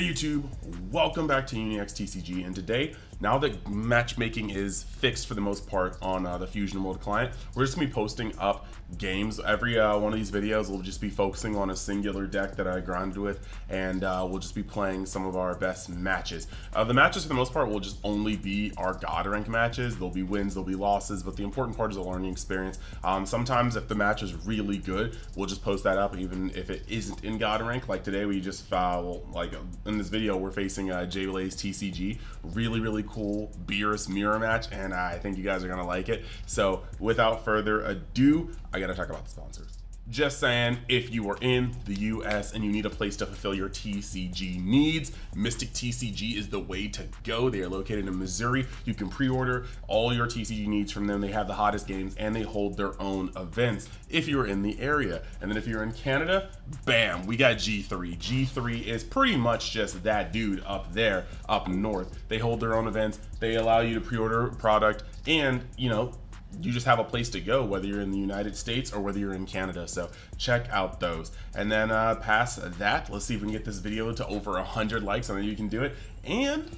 Hey YouTube, welcome back to UniX TCG, and today, now that matchmaking is fixed for the most part on uh, the Fusion World client, we're just gonna be posting up games. Every uh, one of these videos will just be focusing on a singular deck that I grinded with, and uh, we'll just be playing some of our best matches. Uh, the matches for the most part will just only be our God rank matches. There'll be wins, there'll be losses, but the important part is the learning experience. Um, sometimes if the match is really good, we'll just post that up even if it isn't in God rank. Like today, we just, uh, like in this video, we're facing uh, TCG. Really, really cool Beerus mirror match, and I think you guys are gonna like it. So without further ado, I gotta talk about the sponsors. Just saying, if you are in the US and you need a place to fulfill your TCG needs, Mystic TCG is the way to go. They are located in Missouri. You can pre order all your TCG needs from them. They have the hottest games and they hold their own events if you're in the area. And then if you're in Canada, bam, we got G3. G3 is pretty much just that dude up there, up north. They hold their own events, they allow you to pre order product, and, you know, you just have a place to go, whether you're in the United States or whether you're in Canada. So check out those. And then uh, past that, let's see if we can get this video to over 100 likes. I know you can do it. And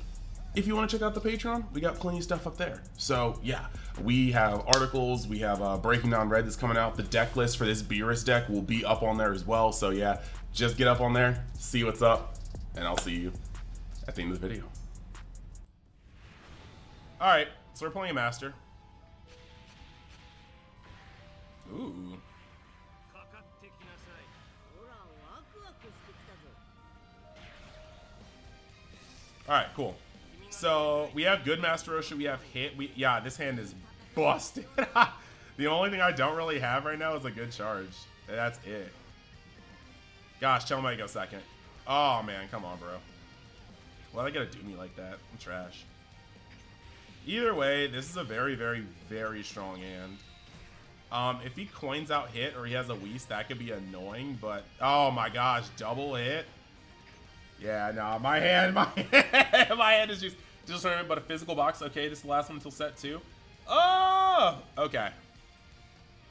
if you want to check out the Patreon, we got plenty of stuff up there. So yeah, we have articles, we have uh, Breaking Down Red that's coming out. The deck list for this Beerus deck will be up on there as well. So yeah, just get up on there, see what's up, and I'll see you at the end of the video. All right, so we're playing a Master. Ooh. All right, cool. So we have good Master Roshi. We have hit. We yeah, this hand is busted. the only thing I don't really have right now is a good charge. That's it. Gosh, tell me I go second. Oh man, come on, bro. Why they gotta do me like that? I'm trash. Either way, this is a very, very, very strong hand. Um, if he coins out hit or he has a Whis, that could be annoying, but oh my gosh, double hit. Yeah, no, my hand, my hand, my hand is just just but a physical box. Okay, this is the last one until set two. Oh, okay.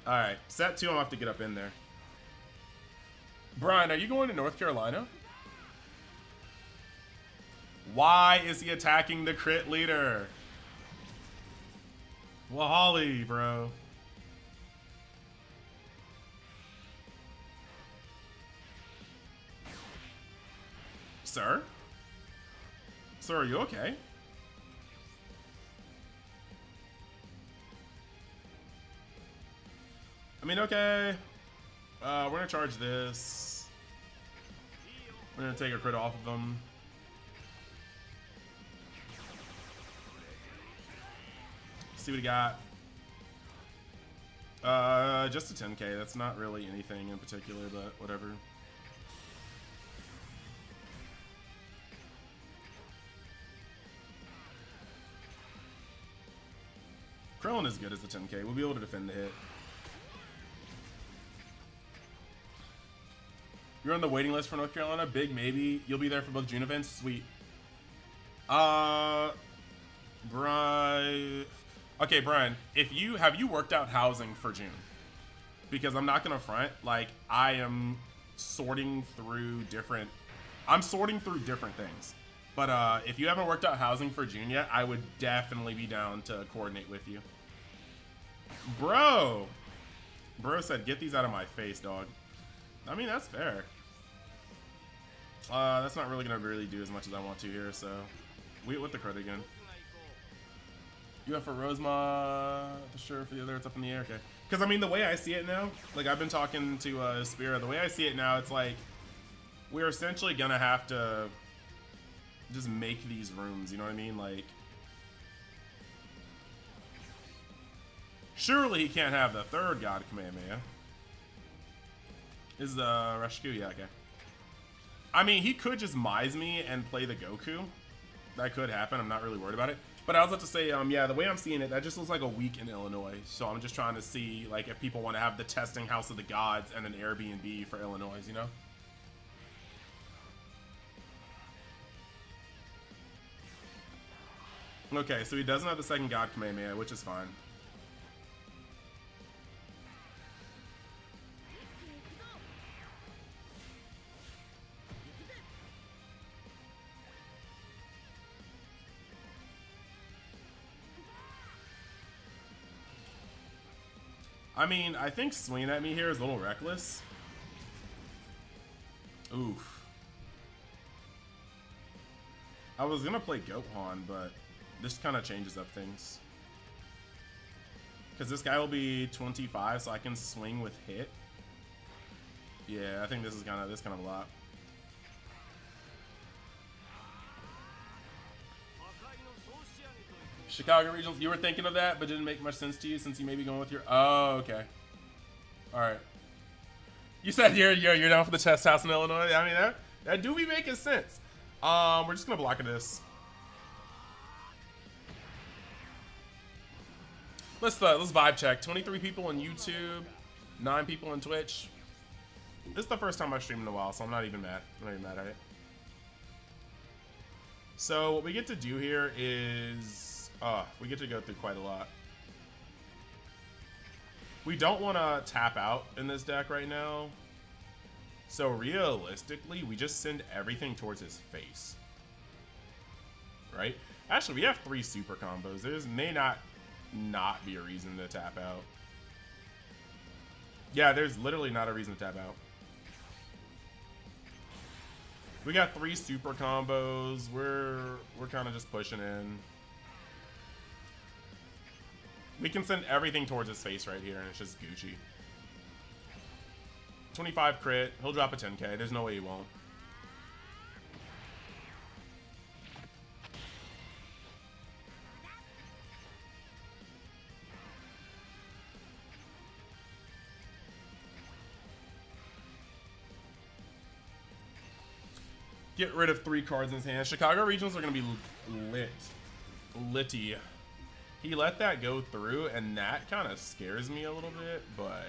All right, set two. I'm gonna have to get up in there. Brian, are you going to North Carolina? Why is he attacking the crit leader? Well, Holly, bro. Sir? Sir, are you okay? I mean, okay. Uh, we're gonna charge this. We're gonna take a crit off of them. See what he got. Uh, just a 10k. That's not really anything in particular, but whatever. Krillin is good as the 10k. We'll be able to defend the hit. You're on the waiting list for North Carolina? Big maybe. You'll be there for both June events? Sweet. Uh... Brian... Okay, Brian, if you... Have you worked out housing for June? Because I'm not gonna front. Like, I am sorting through different... I'm sorting through different things. But uh, if you haven't worked out housing for June yet, I would definitely be down to coordinate with you. Bro! Bro said, get these out of my face, dog. I mean, that's fair. Uh, that's not really going to really do as much as I want to here, so... Wait, with the credit again. You have for Rosemont, sure for the other, it's up in the air, okay. Because, I mean, the way I see it now, like, I've been talking to uh, Espira, the way I see it now, it's like, we're essentially going to have to just make these rooms, you know what I mean? Like, surely he can't have the third God Kamehameha. Is the Rashiku? Yeah, okay. I mean, he could just Mise me and play the Goku. That could happen. I'm not really worried about it. But I was about to say, um, yeah, the way I'm seeing it, that just looks like a week in Illinois. So I'm just trying to see, like, if people want to have the testing House of the Gods and an Airbnb for Illinois, you know? Okay, so he doesn't have the second God Kamehameha, which is fine. I mean, I think swinging at me here is a little reckless. Oof. I was gonna play Gohan, but this kind of changes up things. Because this guy will be 25, so I can swing with hit. Yeah, I think this is kind of this kind of a lot. Chicago Regionals, you were thinking of that, but didn't make much sense to you since you may be going with your. Oh, okay. All right. You said you're you're you're down for the test house in Illinois. I mean that that do be making sense. Um, we're just gonna block this. Let's uh, let's vibe check. 23 people on YouTube, nine people on Twitch. This is the first time I've streamed in a while, so I'm not even mad. I'm not even mad at it. So what we get to do here is, uh, we get to go through quite a lot. We don't want to tap out in this deck right now. So realistically, we just send everything towards his face. Right? Actually, we have three super combos. There's may not not be a reason to tap out. Yeah, there's literally not a reason to tap out. We got three super combos. We're we're kind of just pushing in. We can send everything towards his face right here, and it's just Gucci. 25 crit. He'll drop a 10k. There's no way he won't. Get rid of three cards in his hand. Chicago Regionals are going to be lit. Litty. He let that go through, and that kind of scares me a little bit, but...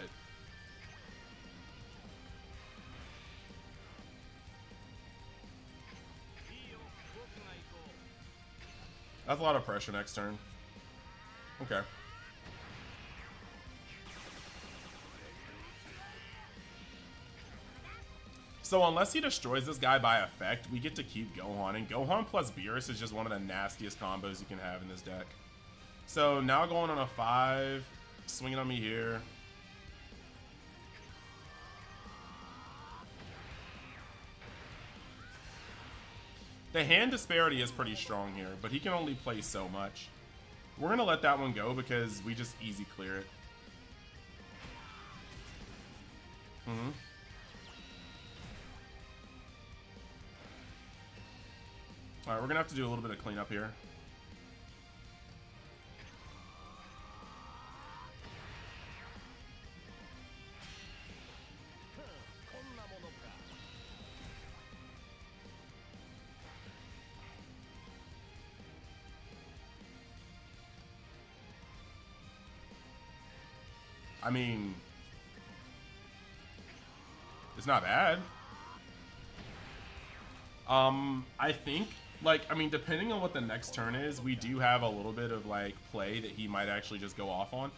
That's a lot of pressure next turn. Okay. So unless he destroys this guy by effect, we get to keep Gohan. And Gohan plus Beerus is just one of the nastiest combos you can have in this deck. So now going on a 5, swinging on me here. The hand disparity is pretty strong here, but he can only play so much. We're going to let that one go because we just easy clear it. Mm-hmm. Alright, we're gonna have to do a little bit of cleanup here. I mean, it's not bad. Um, I think like, I mean, depending on what the next turn is, we do have a little bit of, like, play that he might actually just go off on.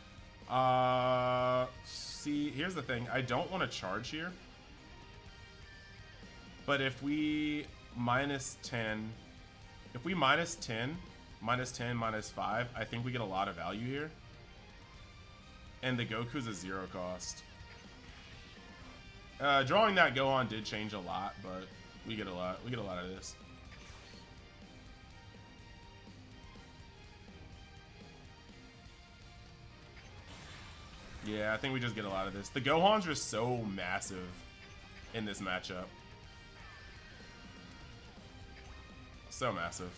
Uh, see, here's the thing. I don't want to charge here. But if we minus 10, if we minus 10, minus 10, minus 5, I think we get a lot of value here. And the Goku's a zero cost. Uh, drawing that Gohan did change a lot, but we get a lot. We get a lot of this. Yeah, I think we just get a lot of this. The Gohans are so massive in this matchup. So massive.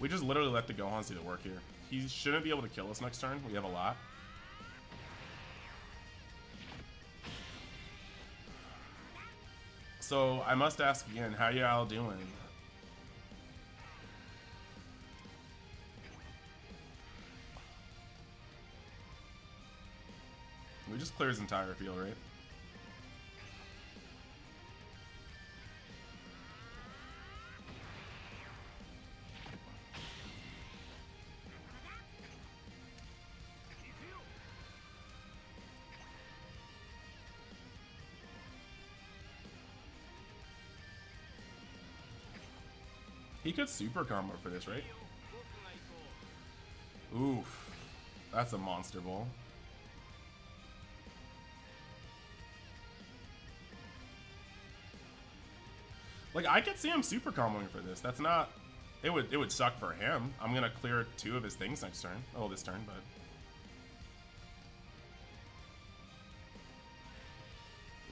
We just literally let the Gohans do the work here. He shouldn't be able to kill us next turn. We have a lot. So I must ask again, how y'all doing? We just clear his entire field, right? He could super combo for this, right? Oof. That's a monster ball. Like I could see him super comboing for this. That's not. It would it would suck for him. I'm gonna clear two of his things next turn. Oh, this turn, but.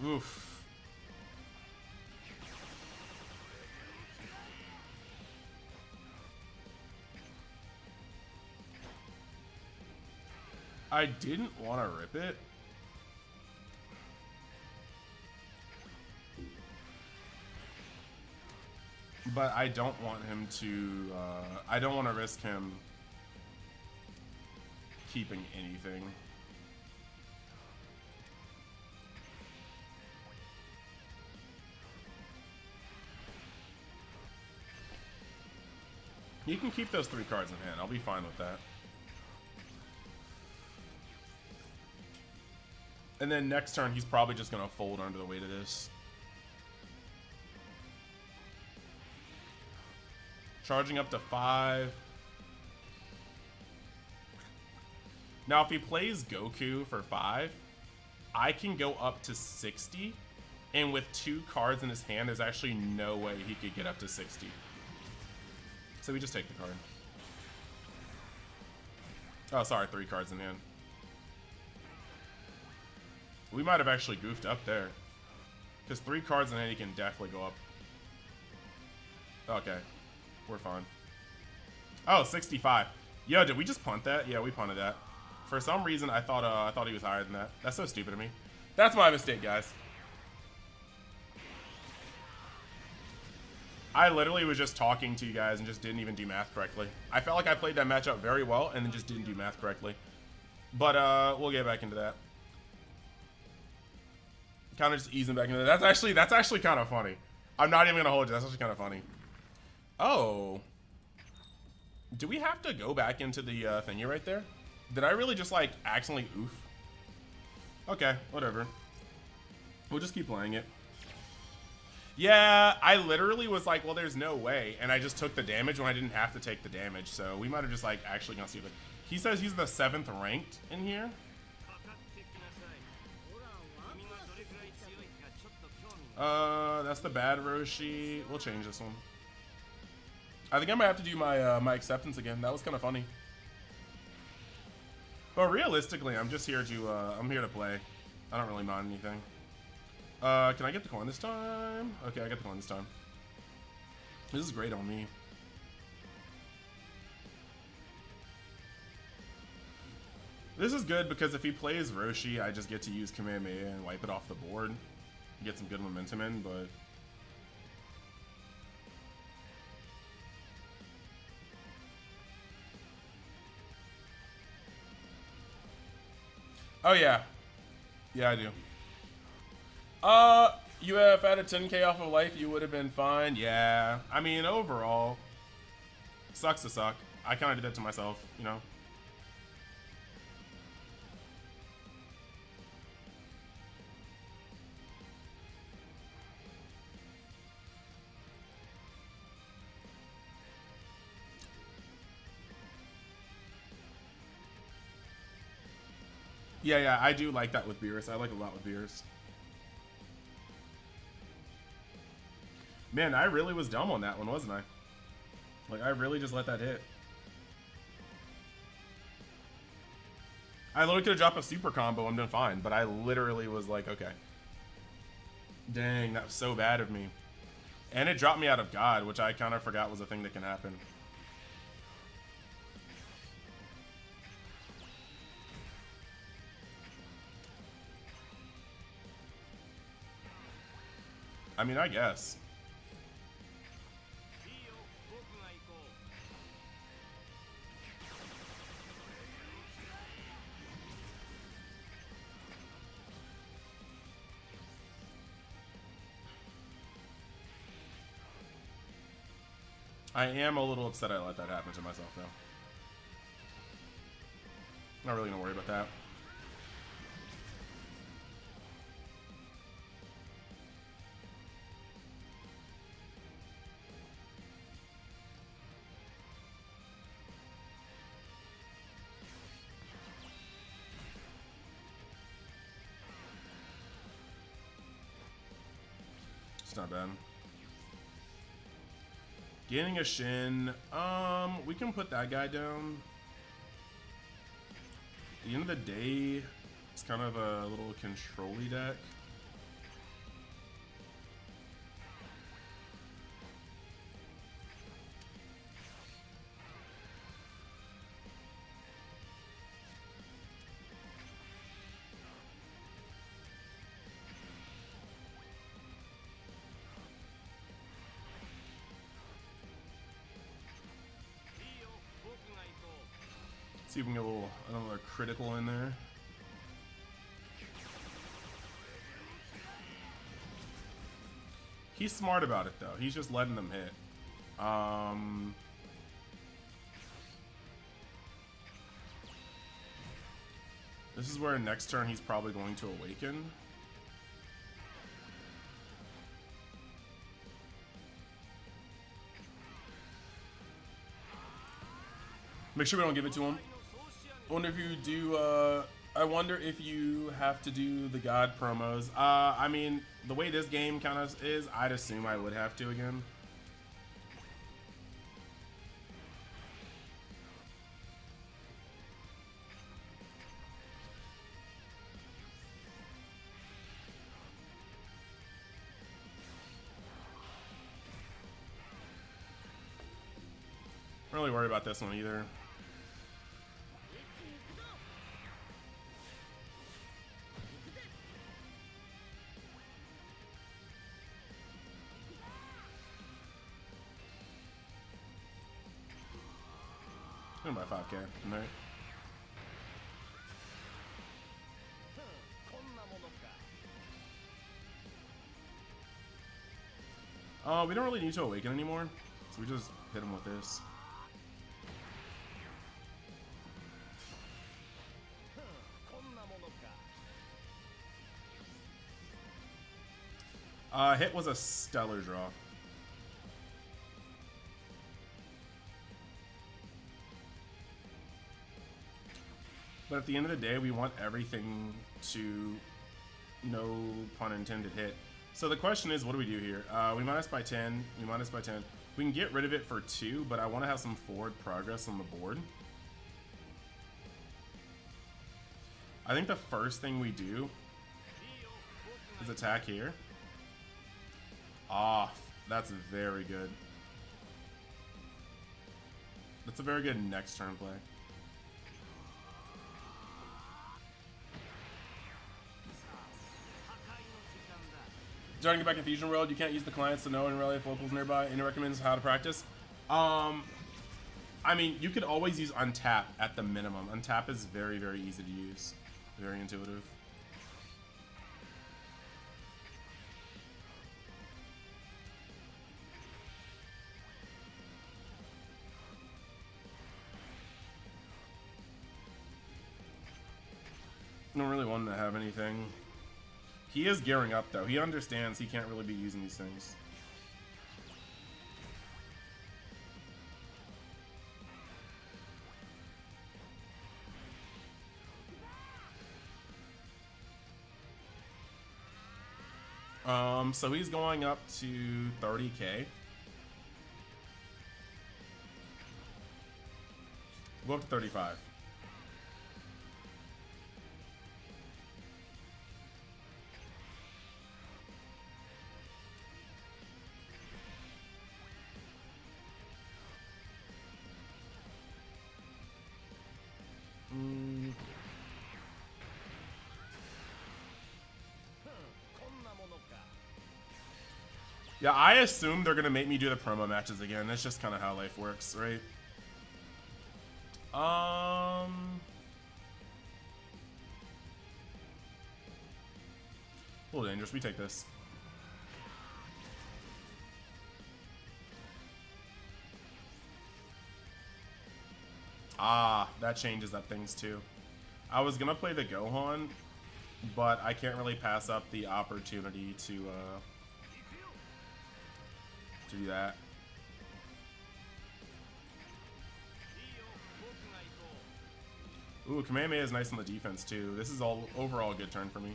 Oof. I didn't want to rip it. But I don't want him to, uh, I don't want to risk him keeping anything. You can keep those three cards in hand. I'll be fine with that. And then next turn, he's probably just going to fold under the weight of this. Charging up to five. Now, if he plays Goku for five, I can go up to 60. And with two cards in his hand, there's actually no way he could get up to 60. So we just take the card. Oh, sorry, three cards in hand. We might have actually goofed up there. Because three cards in hand, he can definitely go up. Okay. We're fine. Oh, 65. Yo, did we just punt that? Yeah, we punted that. For some reason, I thought uh, I thought he was higher than that. That's so stupid of me. That's my mistake, guys. I literally was just talking to you guys and just didn't even do math correctly. I felt like I played that matchup very well and then just didn't do math correctly. But uh, we'll get back into that. Kind of just easing back into that. That's actually that's actually kind of funny. I'm not even gonna hold you. That's actually kind of funny. Oh. Do we have to go back into the uh, thingy right there? Did I really just like accidentally oof? Okay, whatever. We'll just keep playing it. Yeah, I literally was like, well, there's no way. And I just took the damage when I didn't have to take the damage. So we might have just like actually gone stupid. He says he's the seventh ranked in here. Uh, that's the bad Roshi. We'll change this one. I think I might have to do my uh, my acceptance again. That was kind of funny. But realistically, I'm just here to uh, I'm here to play. I don't really mind anything. Uh, can I get the coin this time? Okay, I get the coin this time. This is great on me. This is good because if he plays Roshi, I just get to use Kamehameha and wipe it off the board. Get some good momentum in, but... Oh, yeah. Yeah, I do. Uh, you have had a 10k off of life, you would have been fine. Yeah. I mean, overall, sucks to suck. I kind of did that to myself, you know? Yeah, yeah, I do like that with Beerus. I like a lot with Beerus. Man, I really was dumb on that one, wasn't I? Like, I really just let that hit. I literally could have dropped a super combo and been fine, but I literally was like, okay. Dang, that was so bad of me. And it dropped me out of God, which I kind of forgot was a thing that can happen. I mean, I guess. I am a little upset I let that happen to myself, though. Not really gonna worry about that. It's not bad. Gaining a Shin. Um, we can put that guy down. At the end of the day, it's kind of a little controlly deck. See if we can get a little another critical in there. He's smart about it though. He's just letting them hit. Um, this is where next turn he's probably going to awaken. Make sure we don't give it to him. Wonder if you do, uh, I wonder if you have to do the God promos. Uh, I mean, the way this game kind of is, I'd assume I would have to again. Really worried about this one either. I'm 5k. Right. Uh, we don't really need to awaken anymore, so we just hit him with this. Uh, hit was a stellar draw. But at the end of the day, we want everything to, no pun intended, hit. So the question is, what do we do here? Uh, we minus by 10, we minus by 10. We can get rid of it for 2, but I want to have some forward progress on the board. I think the first thing we do is attack here. Off. That's very good. That's a very good next turn play. Starting to get back in Fusion World, you can't use the clients to know and really if locals nearby. Any recommends how to practice? Um, I mean, you could always use Untap at the minimum. Untap is very, very easy to use. Very intuitive. I don't really want to have anything. He is gearing up, though. He understands he can't really be using these things. Um, so he's going up to 30k. We'll go up to 35. Yeah, I assume they're gonna make me do the promo matches again. That's just kind of how life works, right? Um. A little dangerous. We take this. Ah, that changes up things too. I was gonna play the Gohan, but I can't really pass up the opportunity to uh, to do that. Ooh, Kamehameha is nice on the defense too. This is all overall a good turn for me.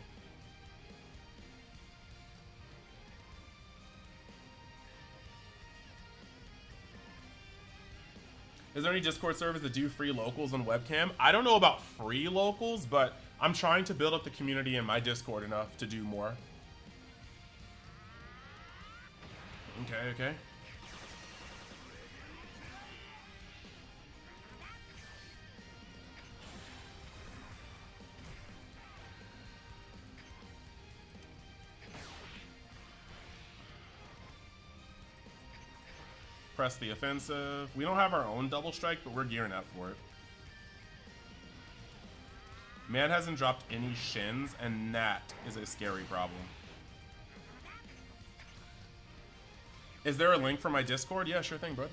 Is there any Discord servers that do free locals on webcam? I don't know about free locals, but I'm trying to build up the community in my Discord enough to do more. Okay, okay. Press the offensive. We don't have our own double strike, but we're gearing up for it. Man hasn't dropped any shins, and that is a scary problem. Is there a link for my Discord? Yeah, sure thing, bud.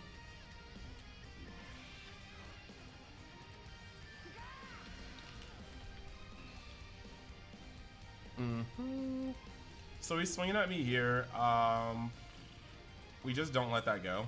Mm -hmm. So he's swinging at me here. Um, we just don't let that go.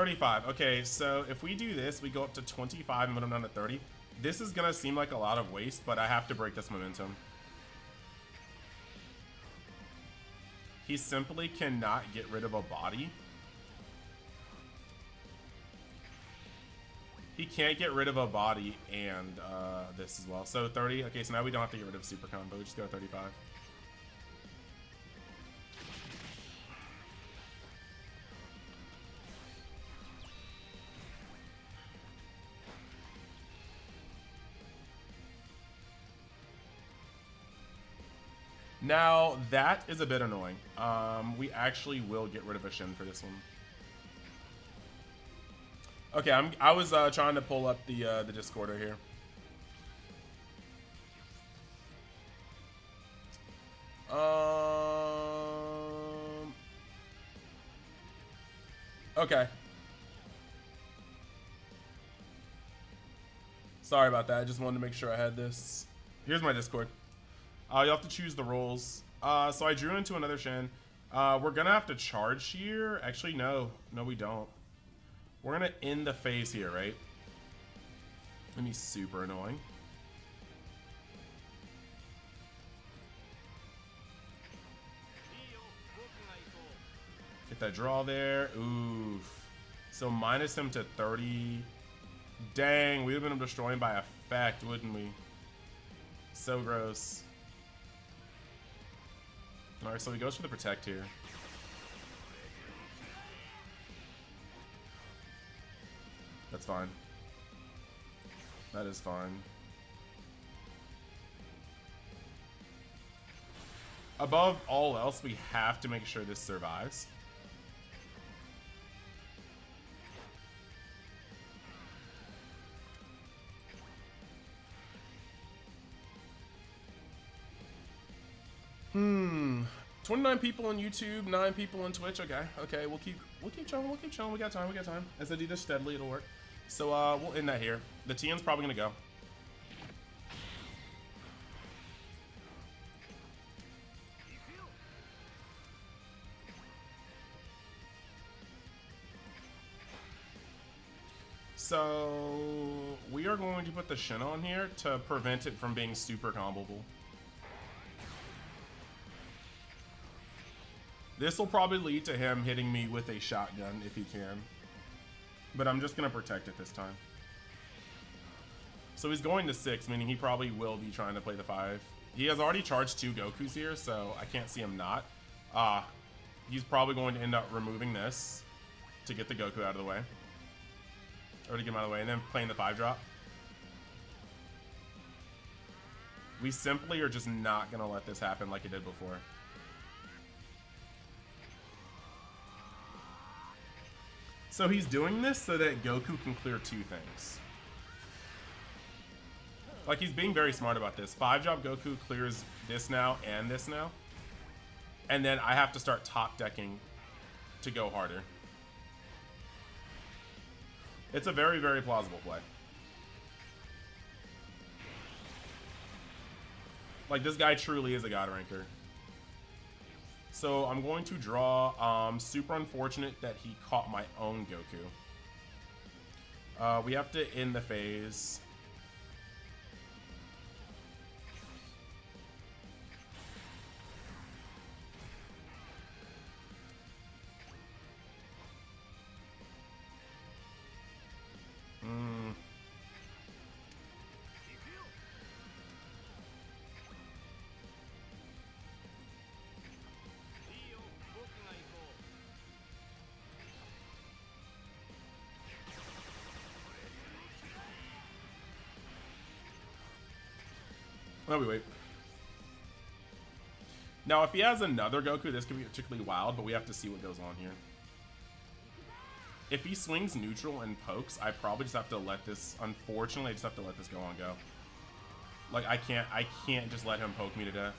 35. Okay, so if we do this, we go up to 25 and put him down to 30. This is going to seem like a lot of waste, but I have to break this momentum. He simply cannot get rid of a body. He can't get rid of a body and uh, this as well. So 30. Okay, so now we don't have to get rid of super combo. We just go 35. Now, that is a bit annoying. Um, we actually will get rid of a Shin for this one. Okay, I'm, I was uh, trying to pull up the uh, the Discorder here. Um. Okay. Sorry about that. I just wanted to make sure I had this. Here's my Discord. Uh, you have to choose the roles. Uh, so I drew into another Shin. Uh, we're gonna have to charge here. Actually, no. No, we don't. We're gonna end the phase here, right? Gonna be super annoying. Get that draw there. Oof. So minus him to 30. Dang, we would have been destroying by effect, wouldn't we? So gross. Alright, so he goes for the protect here. That's fine. That is fine. Above all else, we have to make sure this survives. Hmm. 29 people on YouTube, 9 people on Twitch. Okay, okay, we'll keep we'll keep chilling, we'll keep chilling. We got time, we got time. As I do this steadily, it'll work. So uh we'll end that here. The TN's probably gonna go. So we are going to put the Shin on here to prevent it from being super comboable. This will probably lead to him hitting me with a shotgun if he can. But I'm just going to protect it this time. So he's going to 6, meaning he probably will be trying to play the 5. He has already charged two Gokus here, so I can't see him not. Uh, he's probably going to end up removing this to get the Goku out of the way. Or to get him out of the way, and then playing the 5 drop. We simply are just not going to let this happen like it did before. So he's doing this so that Goku can clear two things. Like, he's being very smart about this. Five Job Goku clears this now and this now. And then I have to start top decking to go harder. It's a very, very plausible play. Like, this guy truly is a God Ranker. So I'm going to draw. Um, super unfortunate that he caught my own Goku. Uh, we have to end the phase. Well, we wait. Now, if he has another Goku, this could be particularly wild, but we have to see what goes on here. If he swings neutral and pokes, I probably just have to let this, unfortunately, I just have to let this go on go. Like, I can't, I can't just let him poke me to death.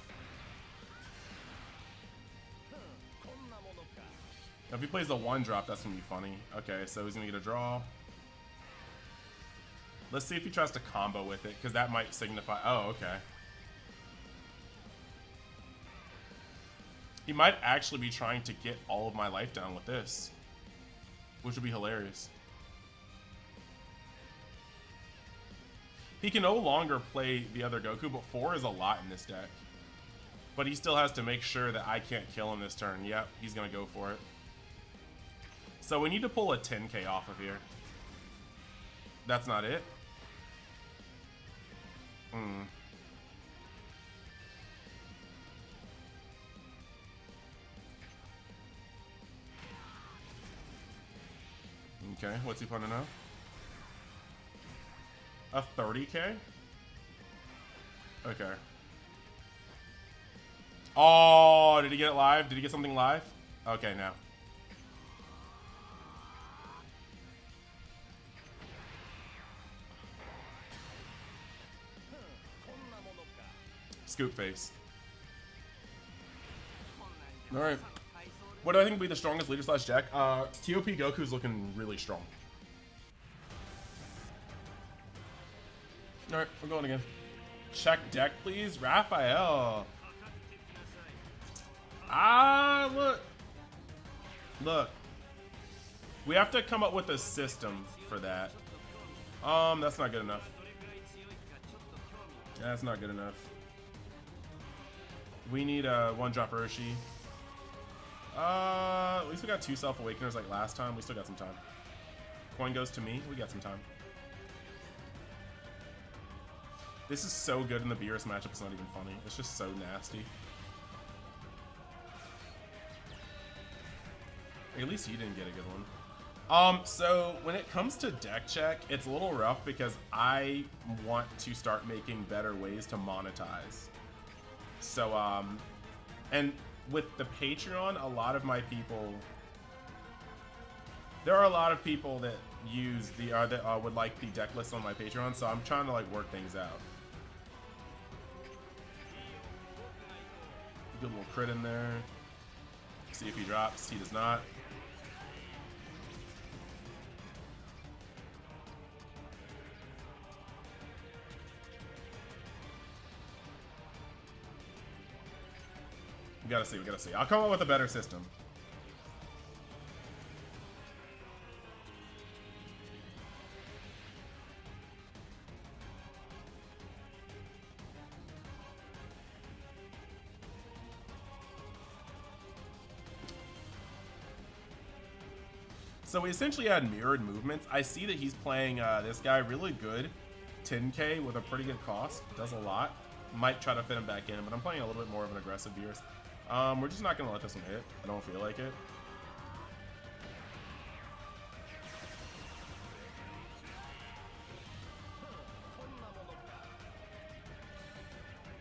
If he plays the one drop, that's gonna be funny. Okay, so he's gonna get a draw. Let's see if he tries to combo with it, because that might signify... Oh, okay. He might actually be trying to get all of my life down with this. Which would be hilarious. He can no longer play the other Goku, but 4 is a lot in this deck. But he still has to make sure that I can't kill him this turn. Yep, he's going to go for it. So we need to pull a 10k off of here. That's not it? Hmm. Okay, what's he planning now? A 30k? Okay. Oh, did he get it live? Did he get something live? Okay, now. Scoop face. Alright. What do I think will be the strongest leader slash deck? Uh, TOP Goku's looking really strong. Alright, we're going again. Check deck, please. Raphael. Ah, look. Look. We have to come up with a system for that. Um, that's not good enough. That's not good enough. We need a one-drop Roshi. Uh, at least we got two Self-Awakeners like last time. We still got some time. Coin goes to me. We got some time. This is so good in the Beerus matchup, it's not even funny. It's just so nasty. At least you didn't get a good one. Um, so when it comes to deck check, it's a little rough because I want to start making better ways to monetize. So, um, and with the Patreon, a lot of my people, there are a lot of people that use the, uh, that uh, would like the deck list on my Patreon, so I'm trying to like work things out. Good little crit in there. See if he drops. He does not. We gotta see, we gotta see. I'll come up with a better system. So we essentially had mirrored movements. I see that he's playing uh, this guy really good. 10k with a pretty good cost. Does a lot. Might try to fit him back in, but I'm playing a little bit more of an aggressive Beerus. Um, we're just not going to let this one hit. I don't feel like it.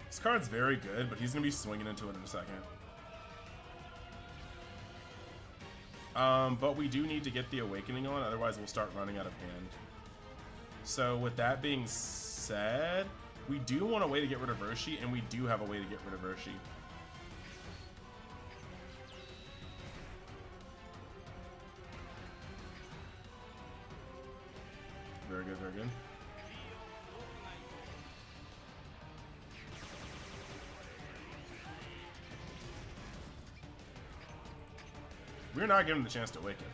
This card's very good, but he's going to be swinging into it in a second. Um, but we do need to get the Awakening on, otherwise we'll start running out of hand. So with that being said, we do want a way to get rid of Roshi, and we do have a way to get rid of Roshi. very good, very good. We're not given the chance to awaken.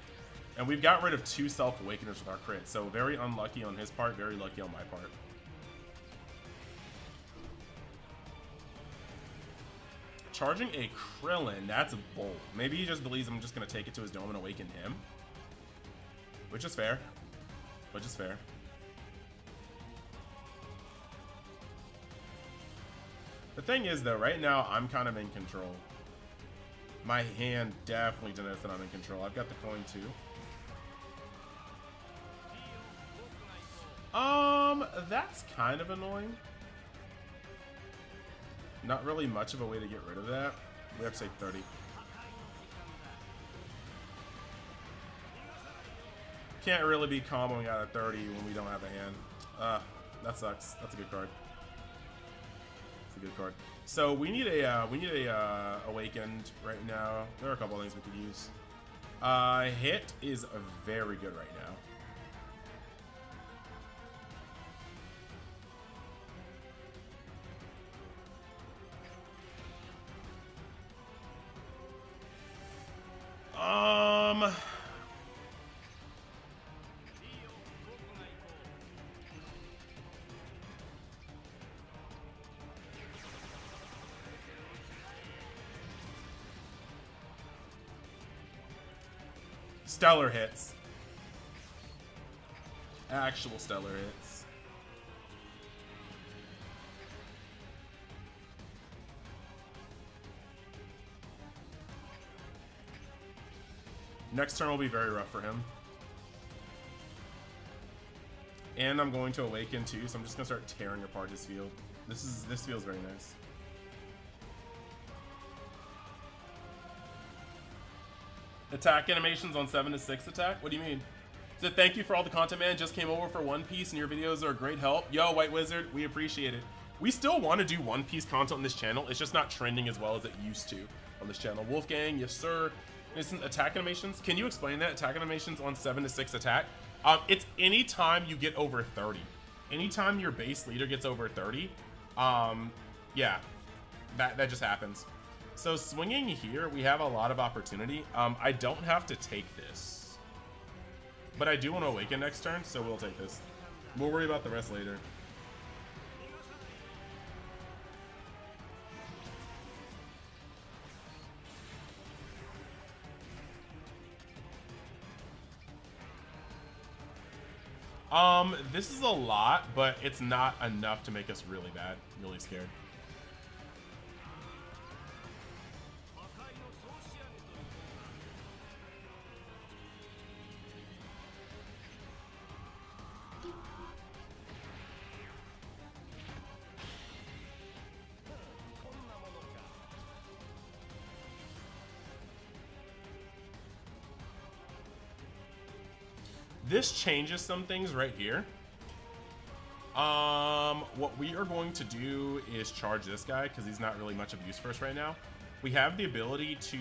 And we've got rid of two self-awakeners with our crit, so very unlucky on his part, very lucky on my part. Charging a Krillin, that's bold. Maybe he just believes I'm just going to take it to his dome and awaken him. Which is fair. Which is fair. The thing is, though, right now, I'm kind of in control. My hand definitely denotes that I'm in control. I've got the coin, too. Um, that's kind of annoying. Not really much of a way to get rid of that. We have to say 30. Can't really be comboing out of 30 when we don't have a hand. Uh, that sucks. That's a good card. A good card. So we need a uh, we need a uh, awakened right now. There are a couple things we could use. Uh, hit is very good right now. Stellar hits. Actual stellar hits. Next turn will be very rough for him. And I'm going to awaken too, so I'm just gonna start tearing apart his field. This is this feels very nice. Attack animations on 7 to 6 attack? What do you mean? So thank you for all the content, man. Just came over for One Piece, and your videos are a great help. Yo, White Wizard, we appreciate it. We still want to do One Piece content on this channel. It's just not trending as well as it used to on this channel. Wolfgang, yes sir. Isn't attack animations? Can you explain that? Attack animations on 7 to 6 attack? Um, it's anytime you get over 30. Anytime your base leader gets over 30, um, yeah, that, that just happens. So swinging here, we have a lot of opportunity. Um, I don't have to take this. But I do want to awaken next turn, so we'll take this. We'll worry about the rest later. Um, this is a lot, but it's not enough to make us really bad, really scared. This changes some things right here. Um, what we are going to do is charge this guy because he's not really much of use for us right now. We have the ability to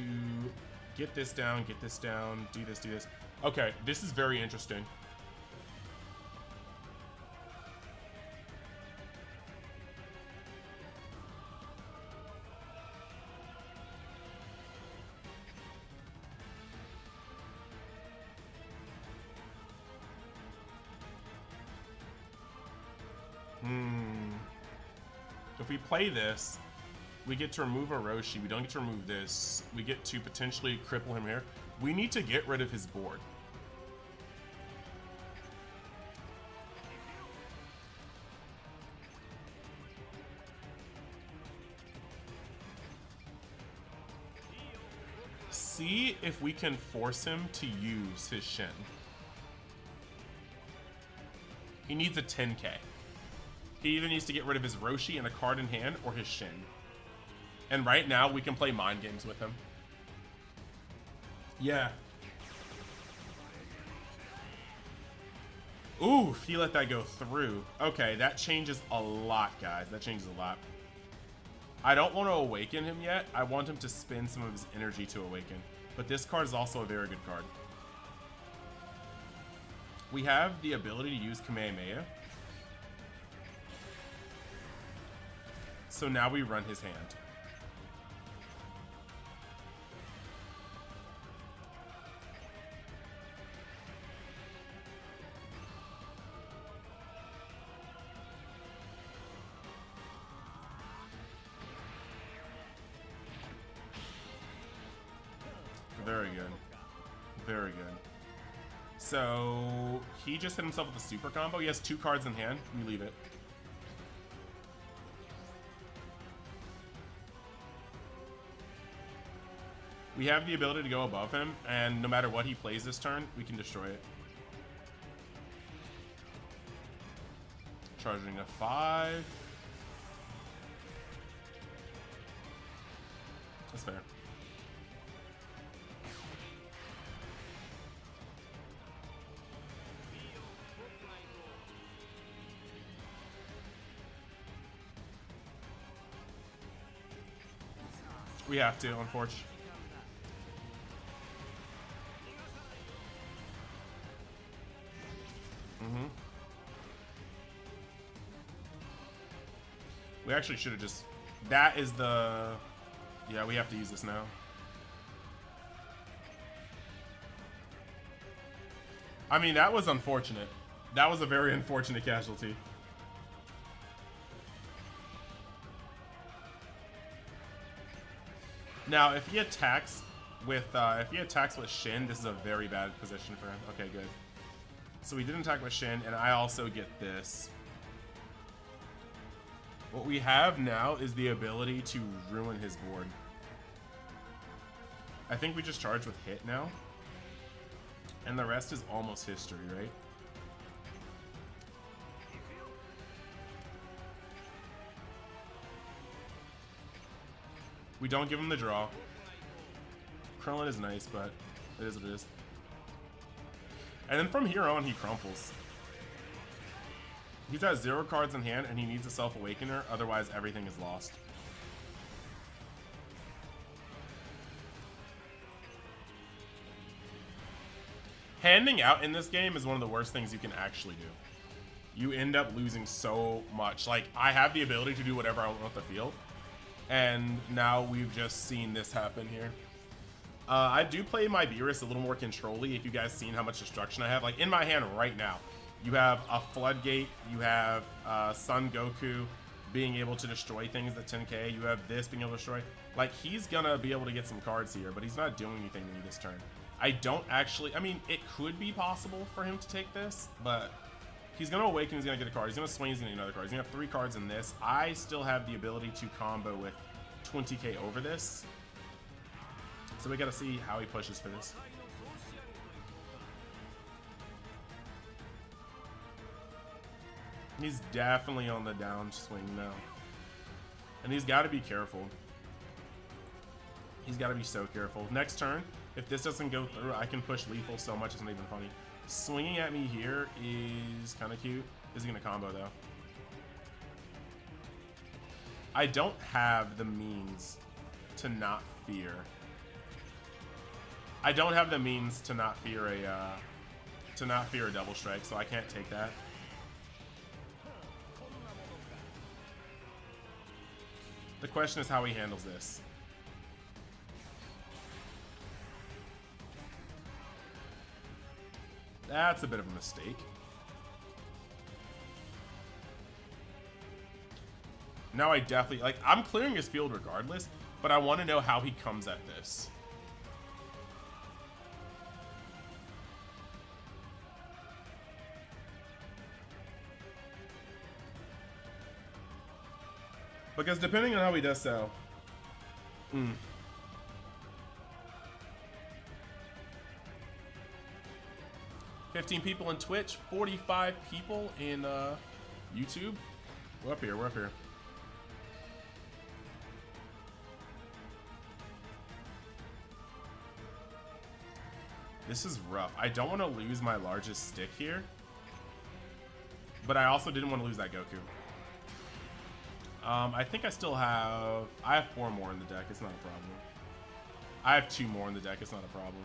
get this down, get this down, do this, do this. Okay, this is very interesting. Play this, we get to remove a Roshi. We don't get to remove this. We get to potentially cripple him here. We need to get rid of his board. See if we can force him to use his Shin. He needs a 10k. He either needs to get rid of his Roshi and a card in hand or his Shin. And right now, we can play mind games with him. Yeah. Oof, he let that go through. Okay, that changes a lot, guys. That changes a lot. I don't want to awaken him yet. I want him to spend some of his energy to awaken. But this card is also a very good card. We have the ability to use Kamehameha. So now we run his hand. Very good. Very good. So he just hit himself with a super combo. He has two cards in hand. We leave it. We have the ability to go above him, and no matter what he plays this turn, we can destroy it. Charging a 5. That's fair. We have to, unfortunately. Actually should have just... That is the... Yeah, we have to use this now. I mean, that was unfortunate. That was a very unfortunate casualty. Now, if he attacks with uh, if he attacks with Shin, this is a very bad position for him. Okay, good. So he didn't attack with Shin, and I also get this. What we have now is the ability to ruin his board. I think we just charge with hit now. And the rest is almost history, right? We don't give him the draw. Krillin is nice, but it is what it is. And then from here on, he crumples. He's got zero cards in hand, and he needs a Self-Awakener, otherwise everything is lost. Handing out in this game is one of the worst things you can actually do. You end up losing so much. Like, I have the ability to do whatever I want with the field, and now we've just seen this happen here. Uh, I do play my Beerus a little more controlly if you guys seen how much destruction I have. Like, in my hand right now, you have a Floodgate, you have uh, Son Goku being able to destroy things at 10k, you have this being able to destroy. Like, he's gonna be able to get some cards here, but he's not doing anything to me this turn. I don't actually, I mean, it could be possible for him to take this, but he's gonna awaken, he's gonna get a card, he's gonna swing, he's gonna get another card. He's gonna have three cards in this. I still have the ability to combo with 20k over this. So we gotta see how he pushes for this. He's definitely on the downswing now. And he's got to be careful. He's got to be so careful. Next turn, if this doesn't go through, I can push lethal so much it's not even funny. Swinging at me here is kind of cute. Is he going to combo, though? I don't have the means to not fear. I don't have the means to not fear a, uh, to not fear a double strike, so I can't take that. The question is how he handles this. That's a bit of a mistake. Now I definitely, like, I'm clearing his field regardless, but I want to know how he comes at this. Because depending on how he does so... Mm. Fifteen people in Twitch, forty-five people in uh, YouTube. We're up here. We're up here. This is rough. I don't want to lose my largest stick here. But I also didn't want to lose that Goku. Um, I think I still have... I have four more in the deck. It's not a problem. I have two more in the deck. It's not a problem.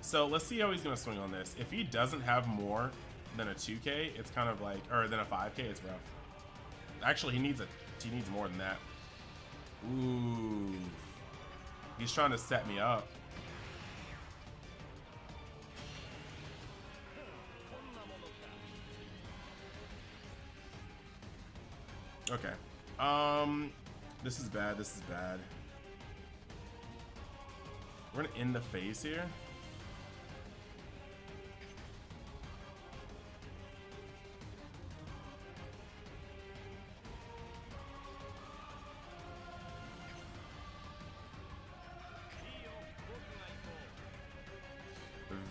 So let's see how he's going to swing on this. If he doesn't have more than a 2k, it's kind of like... Or than a 5k, it's rough. Actually, he needs a... He needs more than that. Ooh. He's trying to set me up. Okay. Um, this is bad. This is bad. We're gonna end the phase here.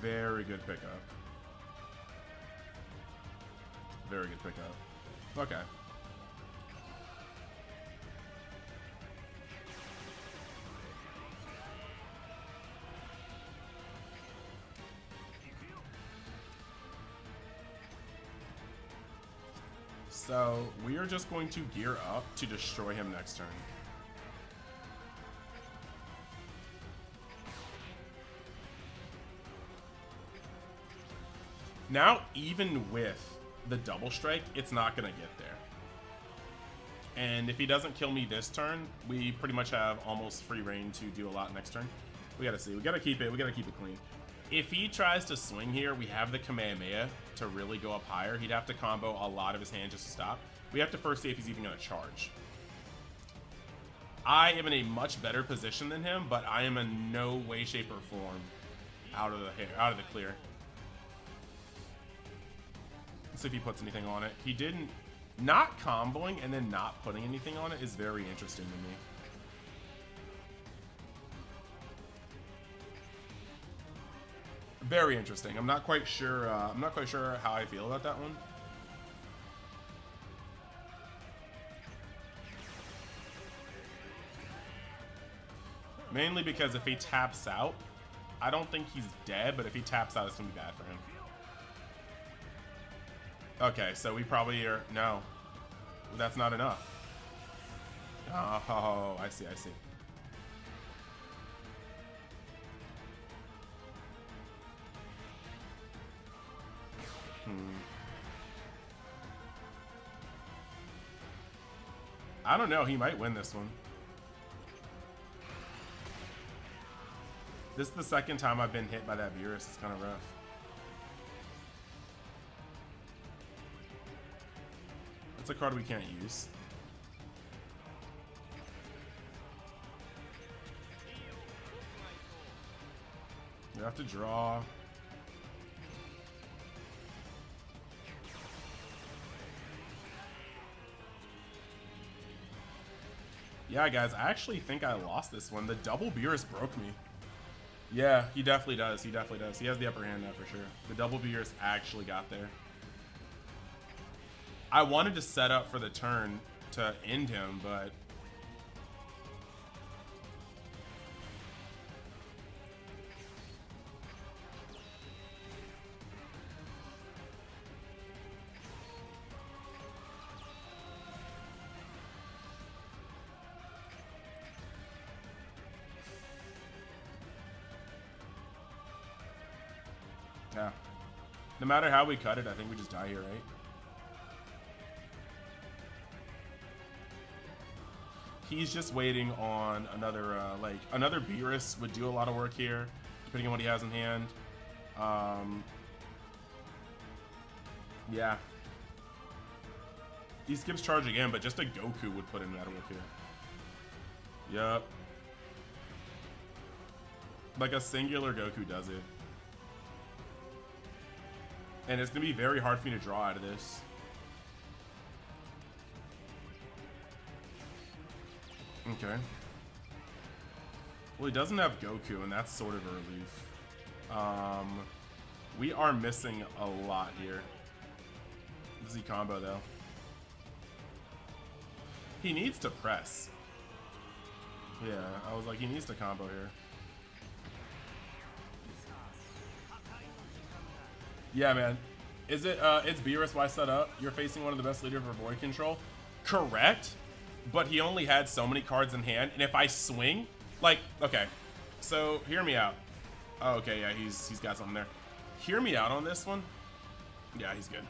Very good pickup. Very good pickup. Okay. So, we are just going to gear up to destroy him next turn. Now, even with the double strike, it's not going to get there. And if he doesn't kill me this turn, we pretty much have almost free reign to do a lot next turn. We gotta see. We gotta keep it. We gotta keep it clean. If he tries to swing here, we have the Kamehameha to really go up higher. He'd have to combo a lot of his hand just to stop. We have to first see if he's even gonna charge. I am in a much better position than him, but I am in no way, shape, or form out of the out of the clear. Let's see if he puts anything on it. He didn't. Not comboing and then not putting anything on it is very interesting to me. Very interesting. I'm not quite sure. Uh, I'm not quite sure how I feel about that one. Mainly because if he taps out, I don't think he's dead, but if he taps out, it's going to be bad for him. Okay, so we probably are... No. That's not enough. Oh, I see, I see. I don't know. He might win this one. This is the second time I've been hit by that Beerus. It's kind of rough. That's a card we can't use. You have to draw. Yeah, guys, I actually think I lost this one. The double Beerus broke me. Yeah, he definitely does. He definitely does. He has the upper hand now for sure. The double Beerus actually got there. I wanted to set up for the turn to end him, but... matter how we cut it, I think we just die here, right? he's just waiting on another, uh, like, another Beerus would do a lot of work here, depending on what he has in hand. Um, yeah. He skips charge again, but just a Goku would put in that work here. Yup. Like a singular Goku does it. And it's going to be very hard for me to draw out of this. Okay. Well, he doesn't have Goku, and that's sort of a relief. Um, we are missing a lot here. He combo, though? He needs to press. Yeah, I was like, he needs to combo here. Yeah, man. Is it, uh, it's Beerus Y set up? You're facing one of the best leaders for void control? Correct but he only had so many cards in hand, and if I swing, like, okay, so hear me out. Oh, okay, yeah, he's he's got something there. Hear me out on this one. Yeah, he's good.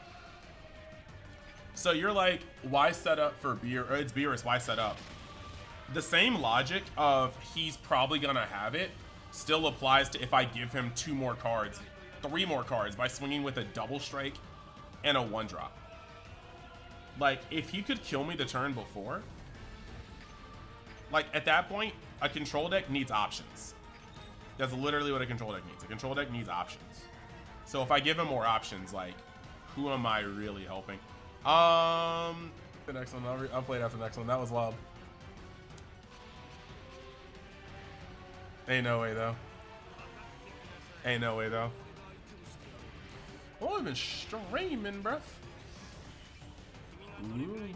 So you're like, why set up for beer? Or it's Beerus, why set up? The same logic of he's probably gonna have it still applies to if I give him two more cards, three more cards by swinging with a double strike and a one drop. Like, if he could kill me the turn before, like, at that point, a control deck needs options. That's literally what a control deck needs. A control deck needs options. So if I give him more options, like, who am I really helping? Um, the next one. I'll, I'll play it after the next one. That was wild. Ain't no way, though. Ain't no way, though. Oh, I've been streaming, bruh. Ooh.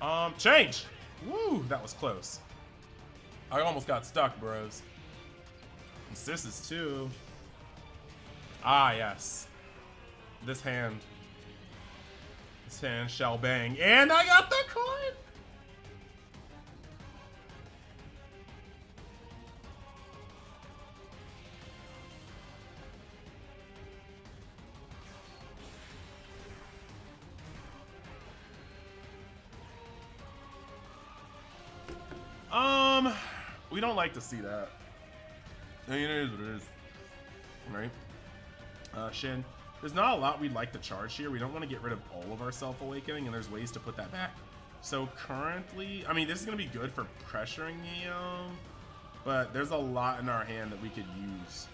Um, change! Woo, that was close. I almost got stuck, bros. And is too. Ah, yes. This hand. This hand shall bang. And I got the coin! We don't like to see that. I mean, it is what it is. Right? Uh, Shin. There's not a lot we'd like to charge here. We don't want to get rid of all of our self-awakening, and there's ways to put that back. So currently, I mean, this is going to be good for pressuring Neo, but there's a lot in our hand that we could use.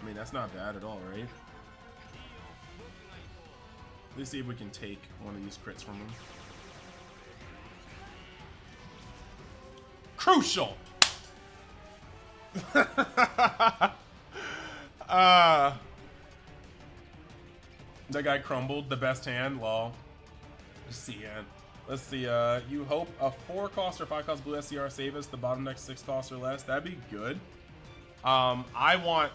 I mean, that's not bad at all, right? Let's see if we can take one of these crits from him. Crucial! uh, that guy crumbled. The best hand. Lol. Let's see. Let's see. Uh, you hope a four cost or five cost blue SCR save us the bottom next six cost or less. That'd be good. Um, I want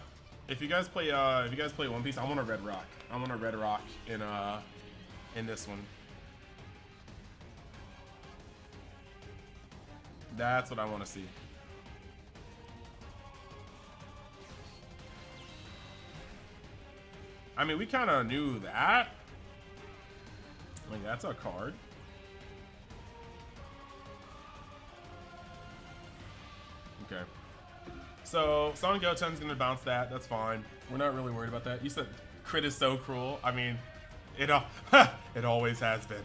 if you guys play, uh, if you guys play One Piece, I want a red rock. I want a red rock in uh, in this one. That's what I want to see. I mean, we kind of knew that. Like, that's a card. So Son Goten's gonna bounce that. That's fine. We're not really worried about that. You said crit is so cruel. I mean, it uh, it always has been.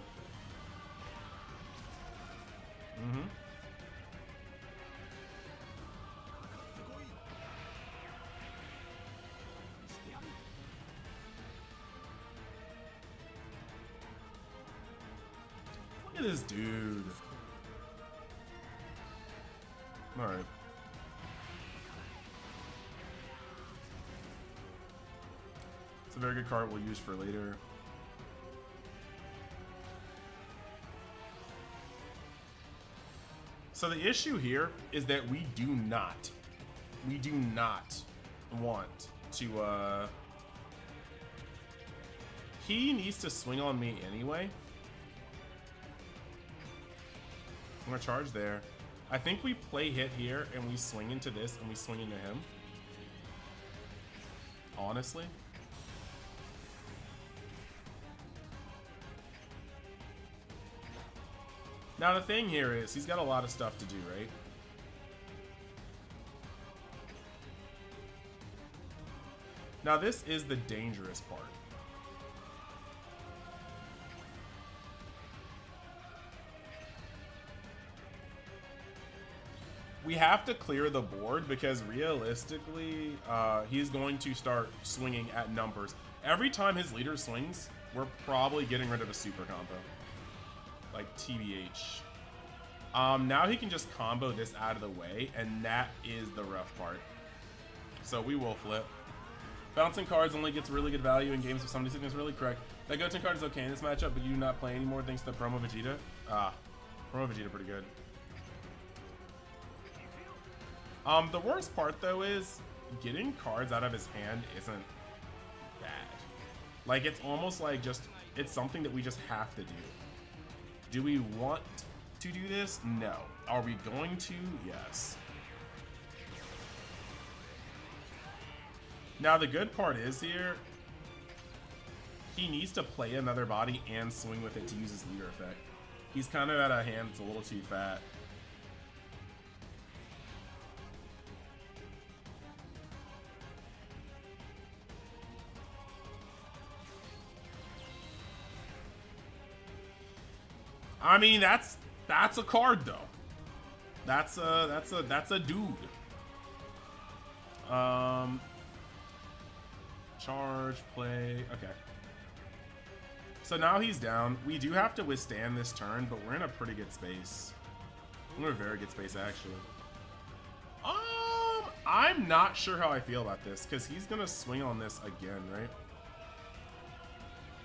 Card we'll use for later. So the issue here is that we do not, we do not want to, uh, he needs to swing on me anyway. I'm gonna charge there. I think we play hit here and we swing into this and we swing into him. Honestly. Now the thing here is, he's got a lot of stuff to do, right? Now this is the dangerous part. we have to clear the board because realistically, uh, he's going to start swinging at numbers. Every time his leader swings, we're probably getting rid of a super combo like TBH. Um, now he can just combo this out of the way, and that is the rough part. So we will flip. Bouncing cards only gets really good value in games with somebody is really correct. That Goten card is okay in this matchup, but you do not play anymore thanks to promo Vegeta. Ah, promo Vegeta pretty good. Um, the worst part though is getting cards out of his hand isn't bad. Like it's almost like just it's something that we just have to do. Do we want to do this? No. Are we going to? Yes. Now the good part is here, he needs to play another body and swing with it to use his leader effect. He's kind of at a hand that's a little too fat. I mean, that's that's a card though. That's a that's a that's a dude. Um charge, play. Okay. So now he's down. We do have to withstand this turn, but we're in a pretty good space. We're in a very good space actually. Um I'm not sure how I feel about this cuz he's to swing on this again, right?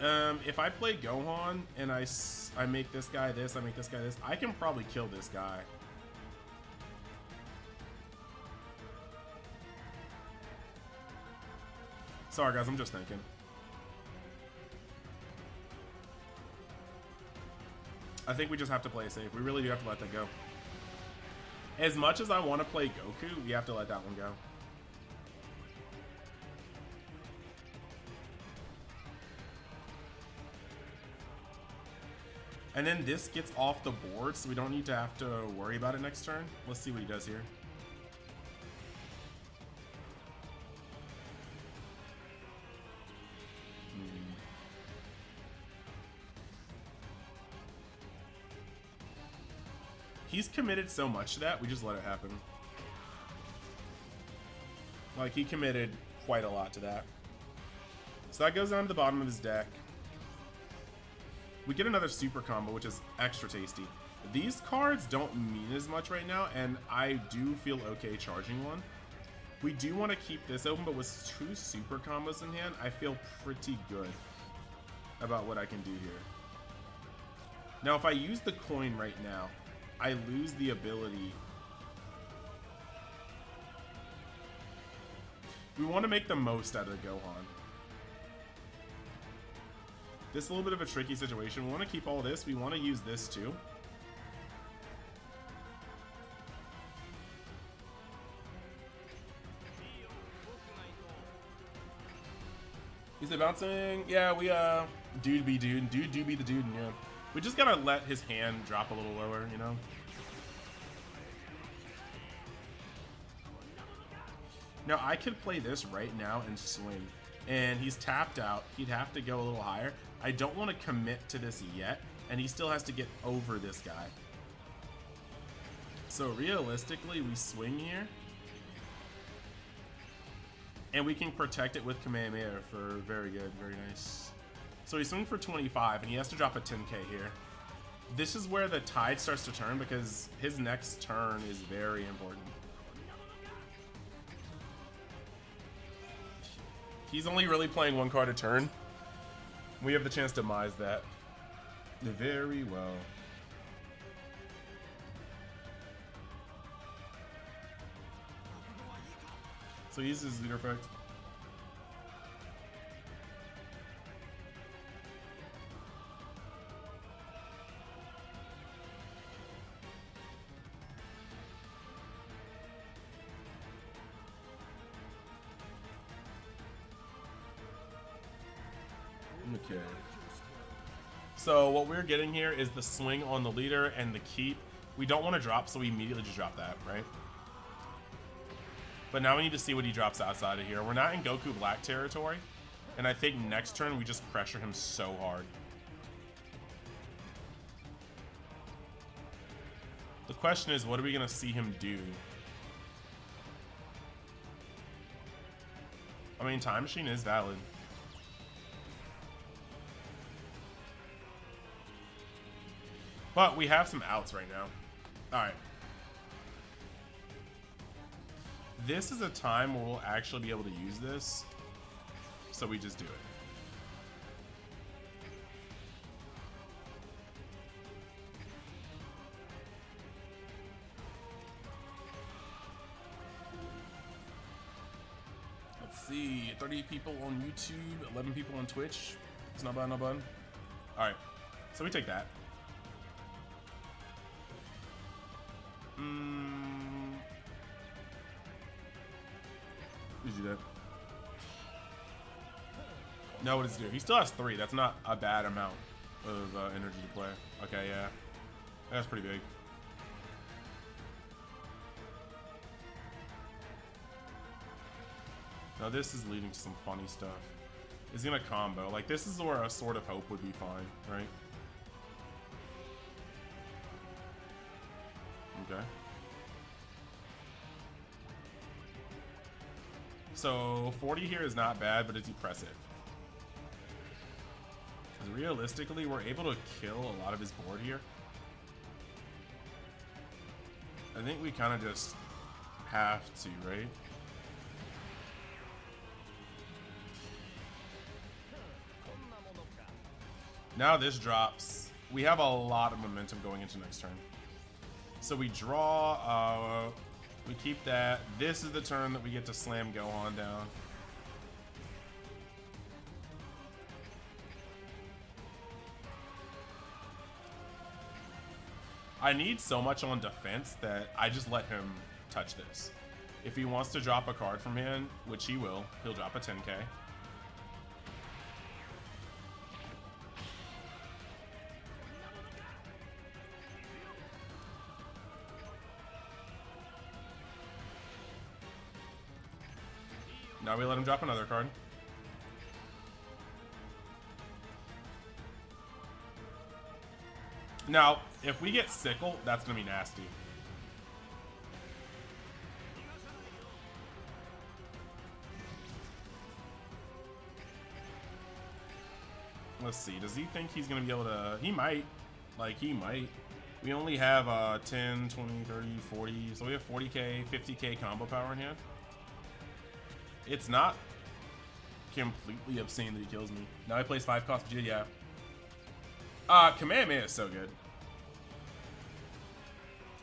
Um, if I play Gohan and I, I make this guy this, I make this guy this, I can probably kill this guy. Sorry guys, I'm just thinking. I think we just have to play safe. We really do have to let that go. As much as I want to play Goku, we have to let that one go. And then this gets off the board, so we don't need to have to worry about it next turn. Let's see what he does here. Hmm. He's committed so much to that, we just let it happen. Like, he committed quite a lot to that. So that goes down to the bottom of his deck. We get another super combo, which is extra tasty. These cards don't mean as much right now, and I do feel okay charging one. We do want to keep this open, but with two super combos in hand, I feel pretty good about what I can do here. Now, if I use the coin right now, I lose the ability. We want to make the most out of Gohan. This is a little bit of a tricky situation. We want to keep all this. We want to use this too. It bouncing? Yeah, we, uh, dude be dude, dude do be the dude, yeah. We just gotta let his hand drop a little lower, you know? Now, I could play this right now and swing and he's tapped out. He'd have to go a little higher. I don't want to commit to this yet, and he still has to get over this guy. So realistically, we swing here. And we can protect it with Kamehameha for very good, very nice. So he swung for 25, and he has to drop a 10k here. This is where the tide starts to turn because his next turn is very important. He's only really playing one card a turn. We have the chance to mise that. Very well. So he uses leader effect. So what we're getting here is the swing on the leader and the keep. We don't want to drop, so we immediately just drop that, right? But now we need to see what he drops outside of here. We're not in Goku Black territory. And I think next turn we just pressure him so hard. The question is, what are we going to see him do? I mean, Time Machine is valid. But we have some outs right now. Alright. This is a time where we'll actually be able to use this. So we just do it. Let's see, 30 people on YouTube, 11 people on Twitch. It's not bad, not bad. Alright, so we take that. Do that? No, what does it do? He still has three. That's not a bad amount of uh, energy to play. Okay, yeah. That's pretty big. Now this is leading to some funny stuff. Is he gonna combo? Like this is where a Sword of Hope would be fine, right? Okay. So 40 here is not bad, but it's impressive. Because realistically, we're able to kill a lot of his board here. I think we kind of just have to, right? Now this drops. We have a lot of momentum going into next turn. So we draw, uh, we keep that. This is the turn that we get to slam Gohan down. I need so much on defense that I just let him touch this. If he wants to drop a card from hand, which he will, he'll drop a 10k. We let him drop another card. Now, if we get Sickle, that's going to be nasty. Let's see. Does he think he's going to be able to... He might. Like, he might. We only have uh, 10, 20, 30, 40. So we have 40k, 50k combo power in hand. It's not completely obscene that he kills me. Now he plays 5 cost Vegeta, yeah. Uh, Kamehameha is so good.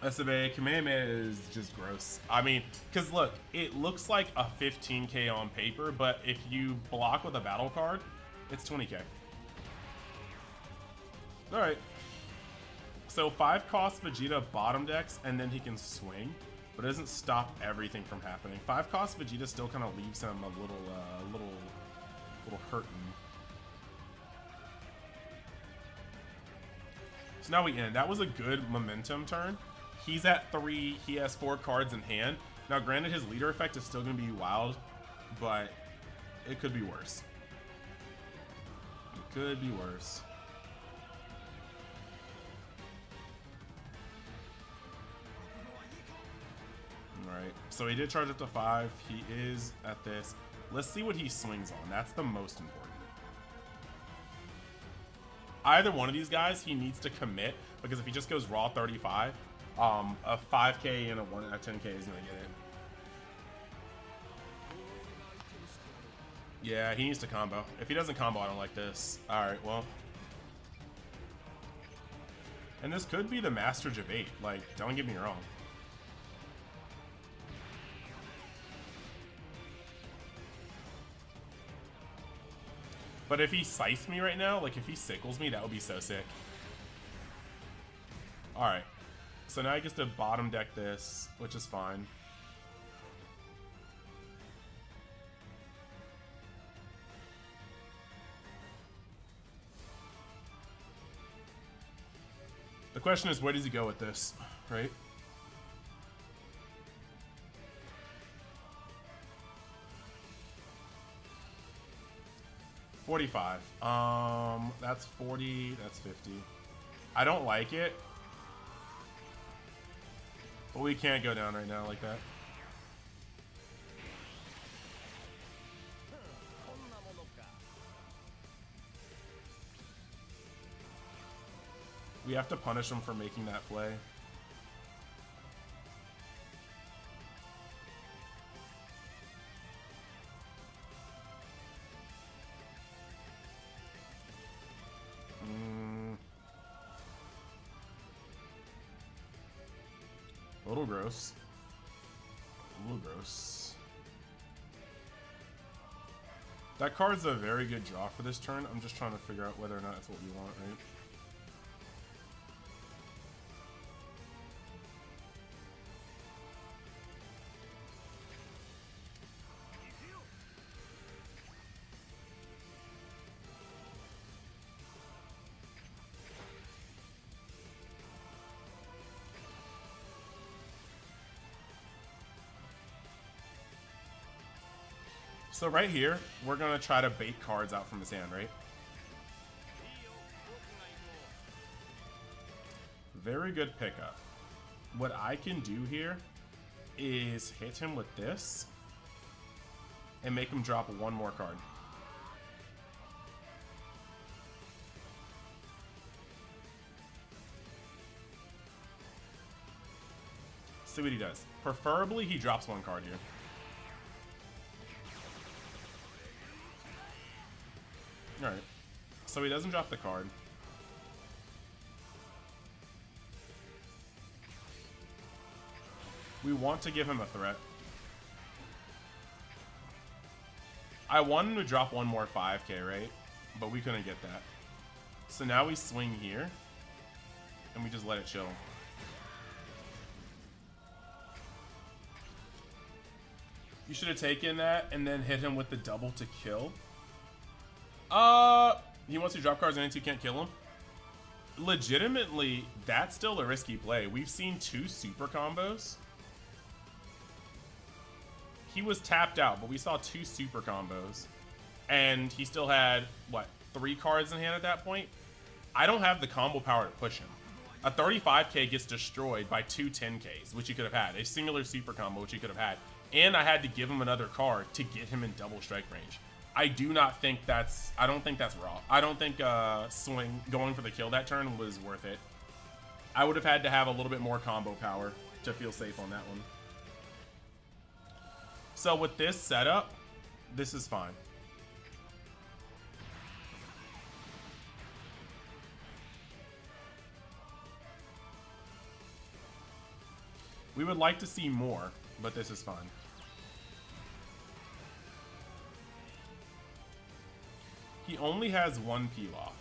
SBA, Kamehameha is just gross. I mean, because look, it looks like a 15k on paper, but if you block with a battle card, it's 20k. Alright. So 5 cost Vegeta bottom decks, and then he can swing but it doesn't stop everything from happening. Five cost Vegeta still kind of leaves him a little, uh, little, little hurting. So now we end. That was a good momentum turn. He's at three. He has four cards in hand. Now, granted, his leader effect is still going to be wild, but it could be worse. It could be worse. Alright, so he did charge up to 5. He is at this. Let's see what he swings on. That's the most important. Either one of these guys, he needs to commit, because if he just goes raw 35, um, a 5k and a, one, a 10k is to get it. Yeah, he needs to combo. If he doesn't combo, I don't like this. Alright, well. And this could be the Master Debate. Like, don't get me wrong. But if he scythes me right now, like if he sickles me, that would be so sick. Alright. So now I get to bottom deck this, which is fine. The question is, where does he go with this, right? 45. Um, that's 40, that's 50. I don't like it. But we can't go down right now like that. We have to punish him for making that play. Gross. A little gross. That card's a very good draw for this turn. I'm just trying to figure out whether or not it's what we want, right? So right here, we're going to try to bait cards out from his hand, right? Very good pickup. what I can do here is hit him with this and make him drop one more card. See what he does. Preferably, he drops one card here. So he doesn't drop the card. We want to give him a threat. I wanted him to drop one more 5k, right? But we couldn't get that. So now we swing here. And we just let it chill. You should have taken that and then hit him with the double to kill. Uh, he wants to drop cards and you can't kill him. Legitimately, that's still a risky play. We've seen two super combos. He was tapped out, but we saw two super combos. And he still had, what, three cards in hand at that point? I don't have the combo power to push him. A 35k gets destroyed by two 10ks, which he could have had. A singular super combo, which he could have had and I had to give him another card to get him in double strike range. I do not think that's. I don't think that's raw. I don't think uh, swing going for the kill that turn was worth it. I would have had to have a little bit more combo power to feel safe on that one. So with this setup, this is fine. We would like to see more, but this is fine. He only has one Pilaf.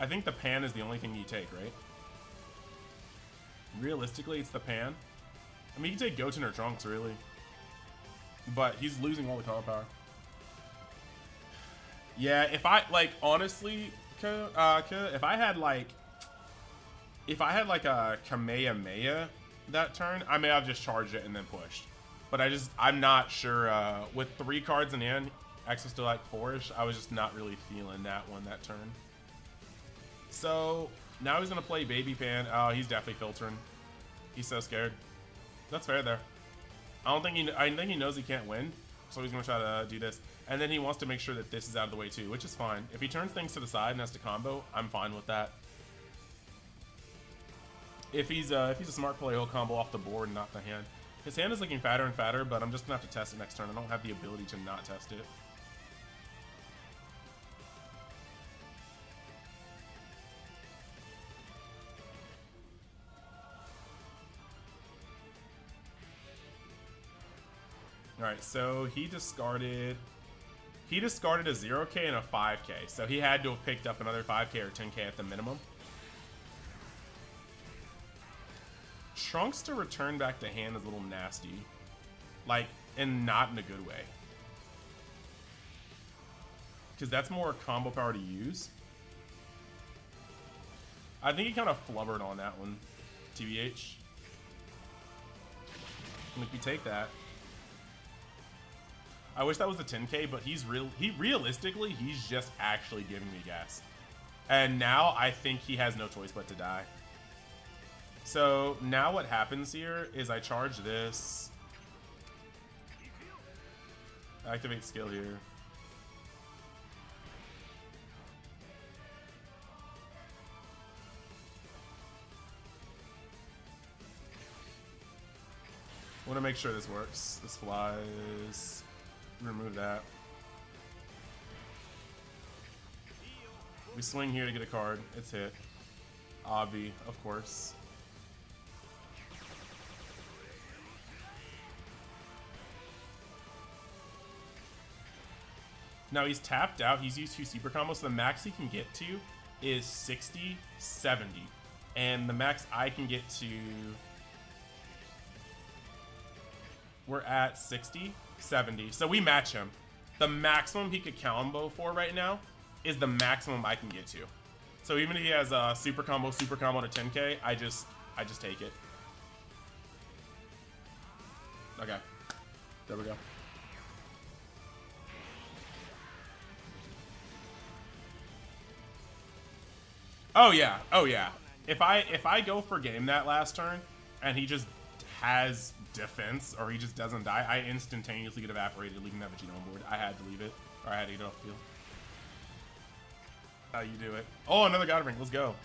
I think the pan is the only thing you take, right? Realistically, it's the pan. I mean, you take Goten or Trunks, really. But he's losing all the color power. Yeah, if I, like, honestly, uh, if I had, like, if I had like a Kamehameha that turn, I may have just charged it and then pushed. But I just, I'm not sure. Uh, with three cards in hand, access to like fourish, I was just not really feeling that one that turn. So now he's gonna play Baby Pan. Oh, he's definitely filtering. He's so scared. That's fair there. I don't think he. I think he knows he can't win, so he's gonna try to do this. And then he wants to make sure that this is out of the way too, which is fine. If he turns things to the side and has to combo, I'm fine with that. If he's uh, if he's a smart player, he'll combo off the board, and not the hand. His hand is looking fatter and fatter, but I'm just gonna have to test it next turn. I don't have the ability to not test it. Alright, so he discarded... He discarded a 0k and a 5k, so he had to have picked up another 5k or 10k at the minimum. Trunks to return back to hand is a little nasty. Like, and not in a good way. Because that's more combo power to use. I think he kind of flubbered on that one, TBH. Like, we take that. I wish that was a 10k, but he's real. He realistically, he's just actually giving me gas. And now I think he has no choice but to die. So now what happens here is I charge this. Activate skill here. want to make sure this works. This flies. Remove that. We swing here to get a card. It's hit. Obvi, of course. Now he's tapped out. He's used two super combos. So the max he can get to is 60, 70. And the max I can get to... We're at 60, 70. So we match him. The maximum he could combo for right now is the maximum I can get to. So even if he has a super combo, super combo to 10k, I just, I just take it. Okay. There we go. Oh yeah, oh yeah. If I if I go for game that last turn, and he just has defense, or he just doesn't die, I instantaneously get evaporated, leaving that Vegeta on board. I had to leave it, or I had to get off the field. How you do it? Oh, another God Rank. Let's go.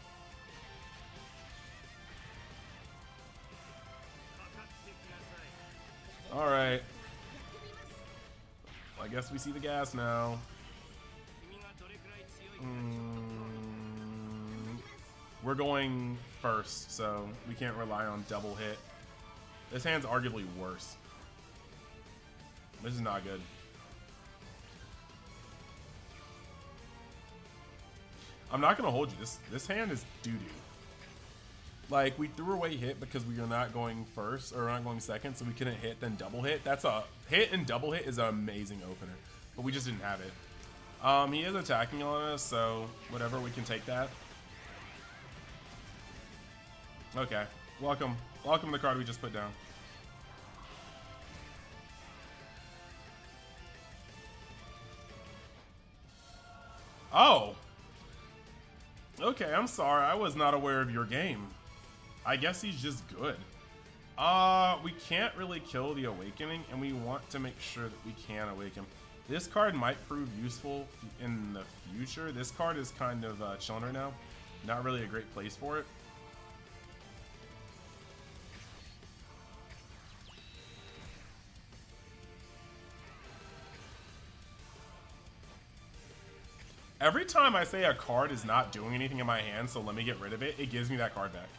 All right. I guess we see the gas now. Mm, we're going first, so we can't rely on double hit. This hand's arguably worse. This is not good. I'm not gonna hold you. This this hand is doo doo. Like we threw away hit because we are not going first or not going second, so we couldn't hit then double hit. That's a hit and double hit is an amazing opener, but we just didn't have it. Um, he is attacking on us, so whatever, we can take that. Okay, welcome, welcome the card we just put down. Oh. Okay, I'm sorry. I was not aware of your game. I guess he's just good. Uh, we can't really kill the Awakening, and we want to make sure that we can awaken. This card might prove useful in the future. This card is kind of uh, chilling right now. Not really a great place for it. Every time I say a card is not doing anything in my hand, so let me get rid of it, it gives me that card back.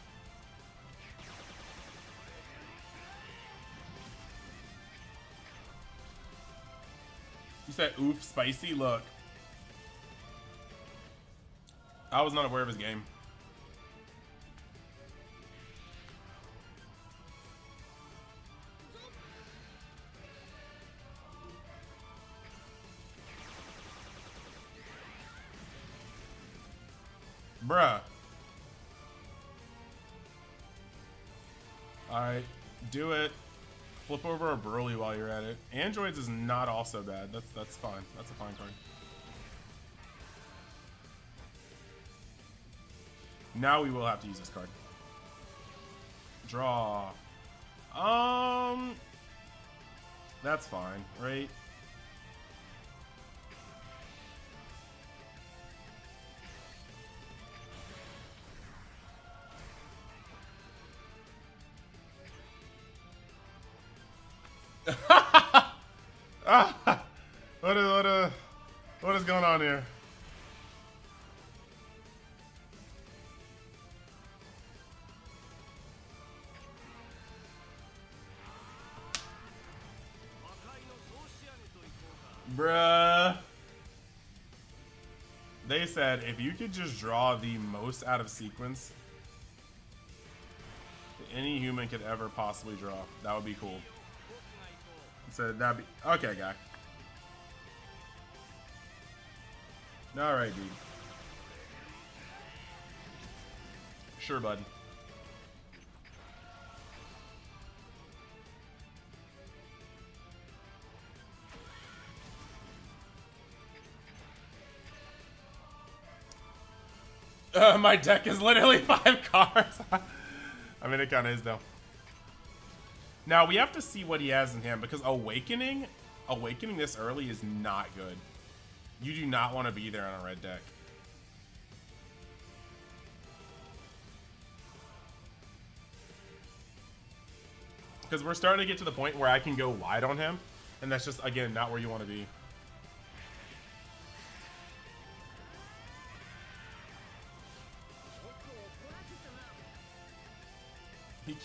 You said oof, spicy? Look. I was not aware of his game. Bruh. Alright, do it. Flip over a Broly while you're at it. Androids is not also bad. That's that's fine. That's a fine card. Now we will have to use this card. Draw. Um, that's fine, right? Said if you could just draw the most out of sequence any human could ever possibly draw, that would be cool. So that'd be okay, guy. All right, dude. Sure, bud. Uh, my deck is literally five cards. I mean, it kind of is, though. Now, we have to see what he has in hand, because Awakening, Awakening this early is not good. You do not want to be there on a red deck. Because we're starting to get to the point where I can go wide on him, and that's just, again, not where you want to be.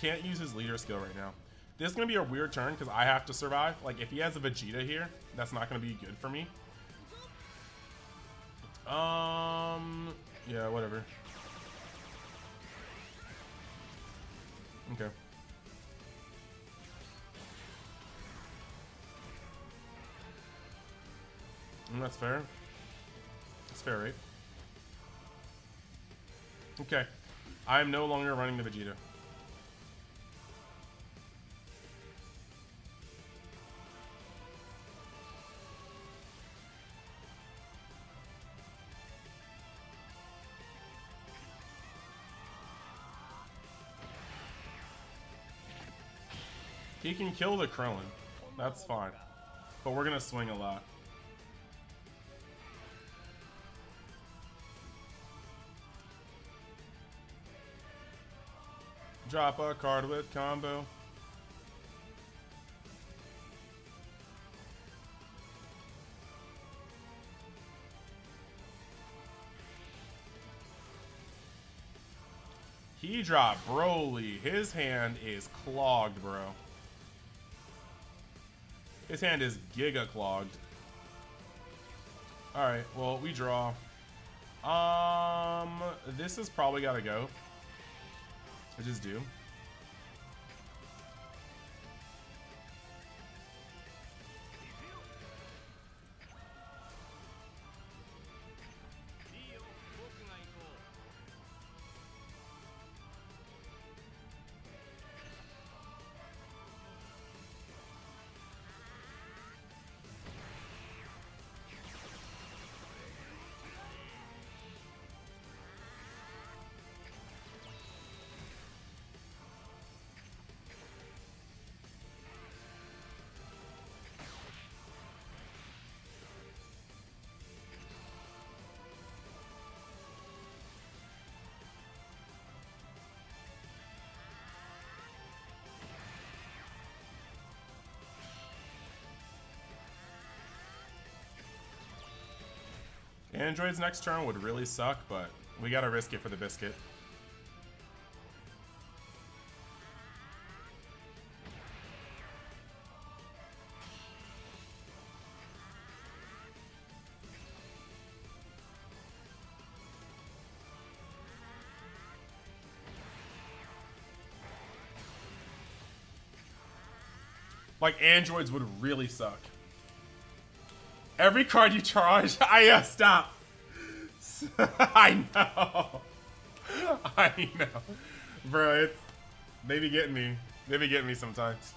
Can't use his leader skill right now. This is going to be a weird turn because I have to survive. Like, if he has a Vegeta here, that's not going to be good for me. Um, yeah, whatever. Okay. Mm, that's fair. That's fair, right? Okay. I am no longer running the Vegeta. He can kill the Krillin. That's fine. But we're gonna swing a lot. Drop a card with combo. He dropped Broly. His hand is clogged, bro. His hand is giga clogged. Alright, well, we draw. Um, this has probably got to go. I just do. Android's next turn would really suck, but we gotta risk it for the biscuit. Like, androids would really suck. Every card you charge, I uh, stop. I know. I know. Bro, it's they be getting me. They be getting me sometimes.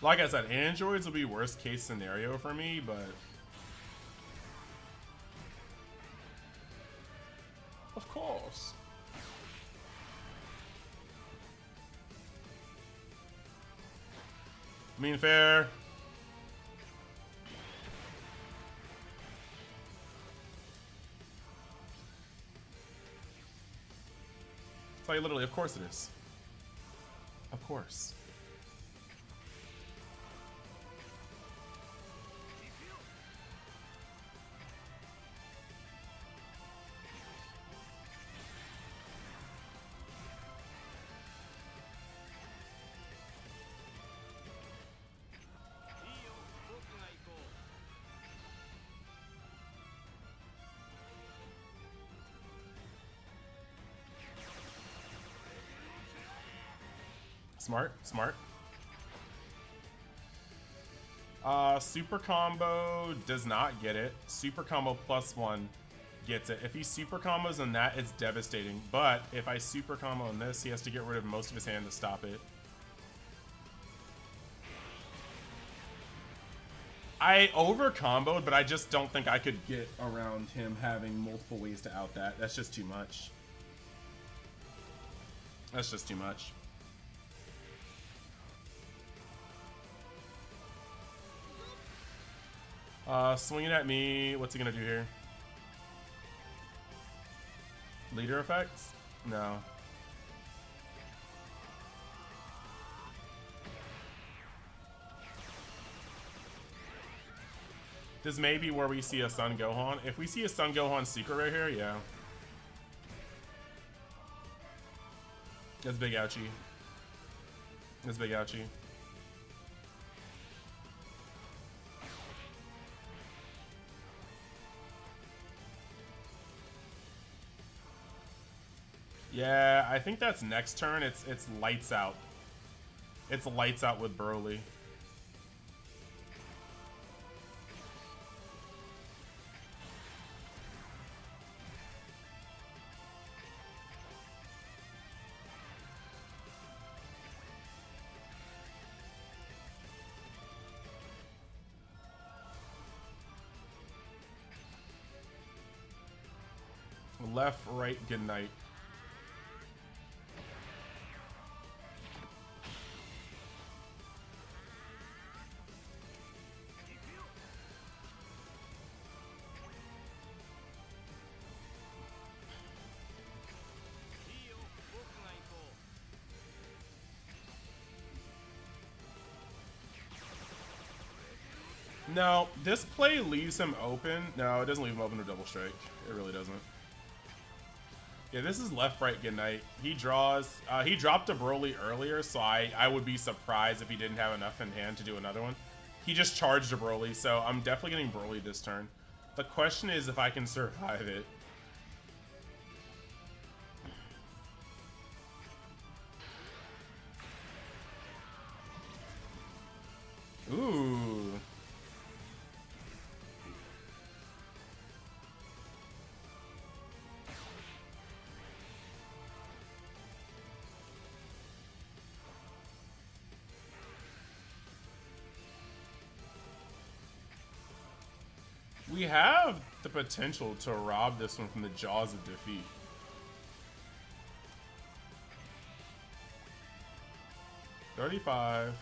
Like I said, androids will be worst case scenario for me, but Of course. Mean fair. Like literally, of course it is. Of course. Smart, smart. Uh, super combo does not get it. Super combo plus one gets it. If he super combos on that, it's devastating. But if I super combo on this, he has to get rid of most of his hand to stop it. I over comboed, but I just don't think I could get around him having multiple ways to out that. That's just too much. That's just too much. Uh, swinging at me. What's he gonna do here? Leader effects? No. This may be where we see a Son Gohan. If we see a Son Gohan secret right here, yeah. That's big ouchie. That's big ouchie. Yeah, I think that's next turn. It's it's lights out. It's lights out with Broly. left, right, good night. No, this play leaves him open. No, it doesn't leave him open to double strike. It really doesn't. Yeah, this is left, right, good night. He draws. Uh, he dropped a Broly earlier, so I, I would be surprised if he didn't have enough in hand to do another one. He just charged a Broly, so I'm definitely getting Broly this turn. The question is if I can survive it. We have the potential to rob this one from the jaws of defeat. Thirty-five.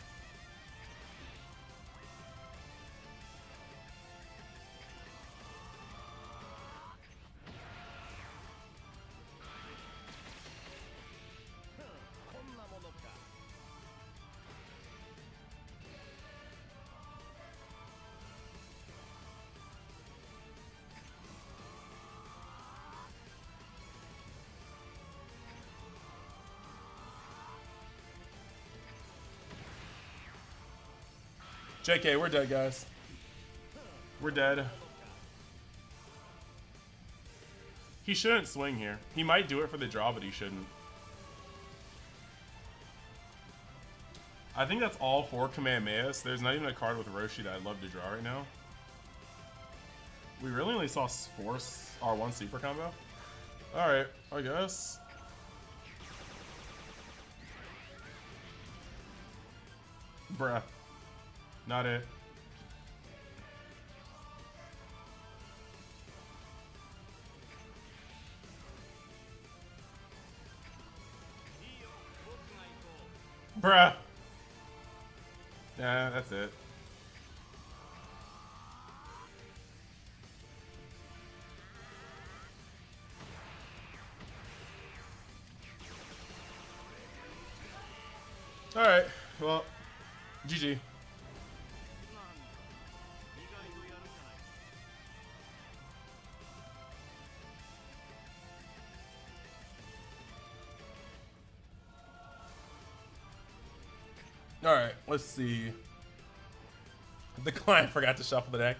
JK, we're dead, guys. We're dead. He shouldn't swing here. He might do it for the draw, but he shouldn't. I think that's all for Kamehamehas. There's not even a card with Roshi that I'd love to draw right now. We really only saw Force R1 Super combo. Alright, I guess. Bruh. Not it. Bruh. Yeah, that's it. Alright, well, GG. Let's see. The client forgot to shuffle the deck.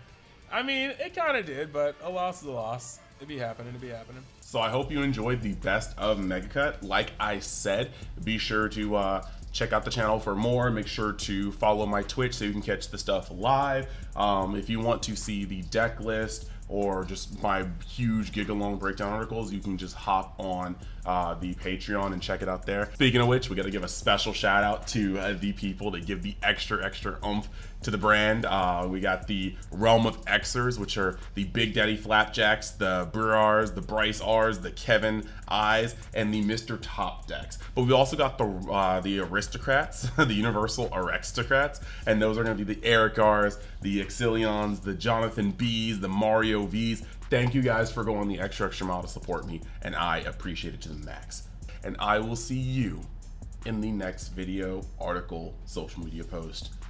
I mean, it kind of did, but a loss is a loss. It'd be happening, it'd be happening. So I hope you enjoyed the best of Megacut. Like I said, be sure to uh, check out the channel for more. Make sure to follow my Twitch so you can catch the stuff live. Um, if you want to see the deck list, or just my huge gigalong breakdown articles, you can just hop on uh, the Patreon and check it out there. Speaking of which, we got to give a special shout out to uh, the people that give the extra, extra oomph to the brand. Uh, we got the Realm of Xers, which are the Big Daddy Flapjacks, the Brars, the Bryce R's, the Kevin Eyes, and the Mr. Top decks. But we also got the uh, the Aristocrats, the Universal Aristocrats, and those are going to be the Eric R's, the Exilions, the Jonathan B's, the Mario V's. Thank you guys for going the extra extra mile to support me, and I appreciate it to the max. And I will see you in the next video, article, social media post.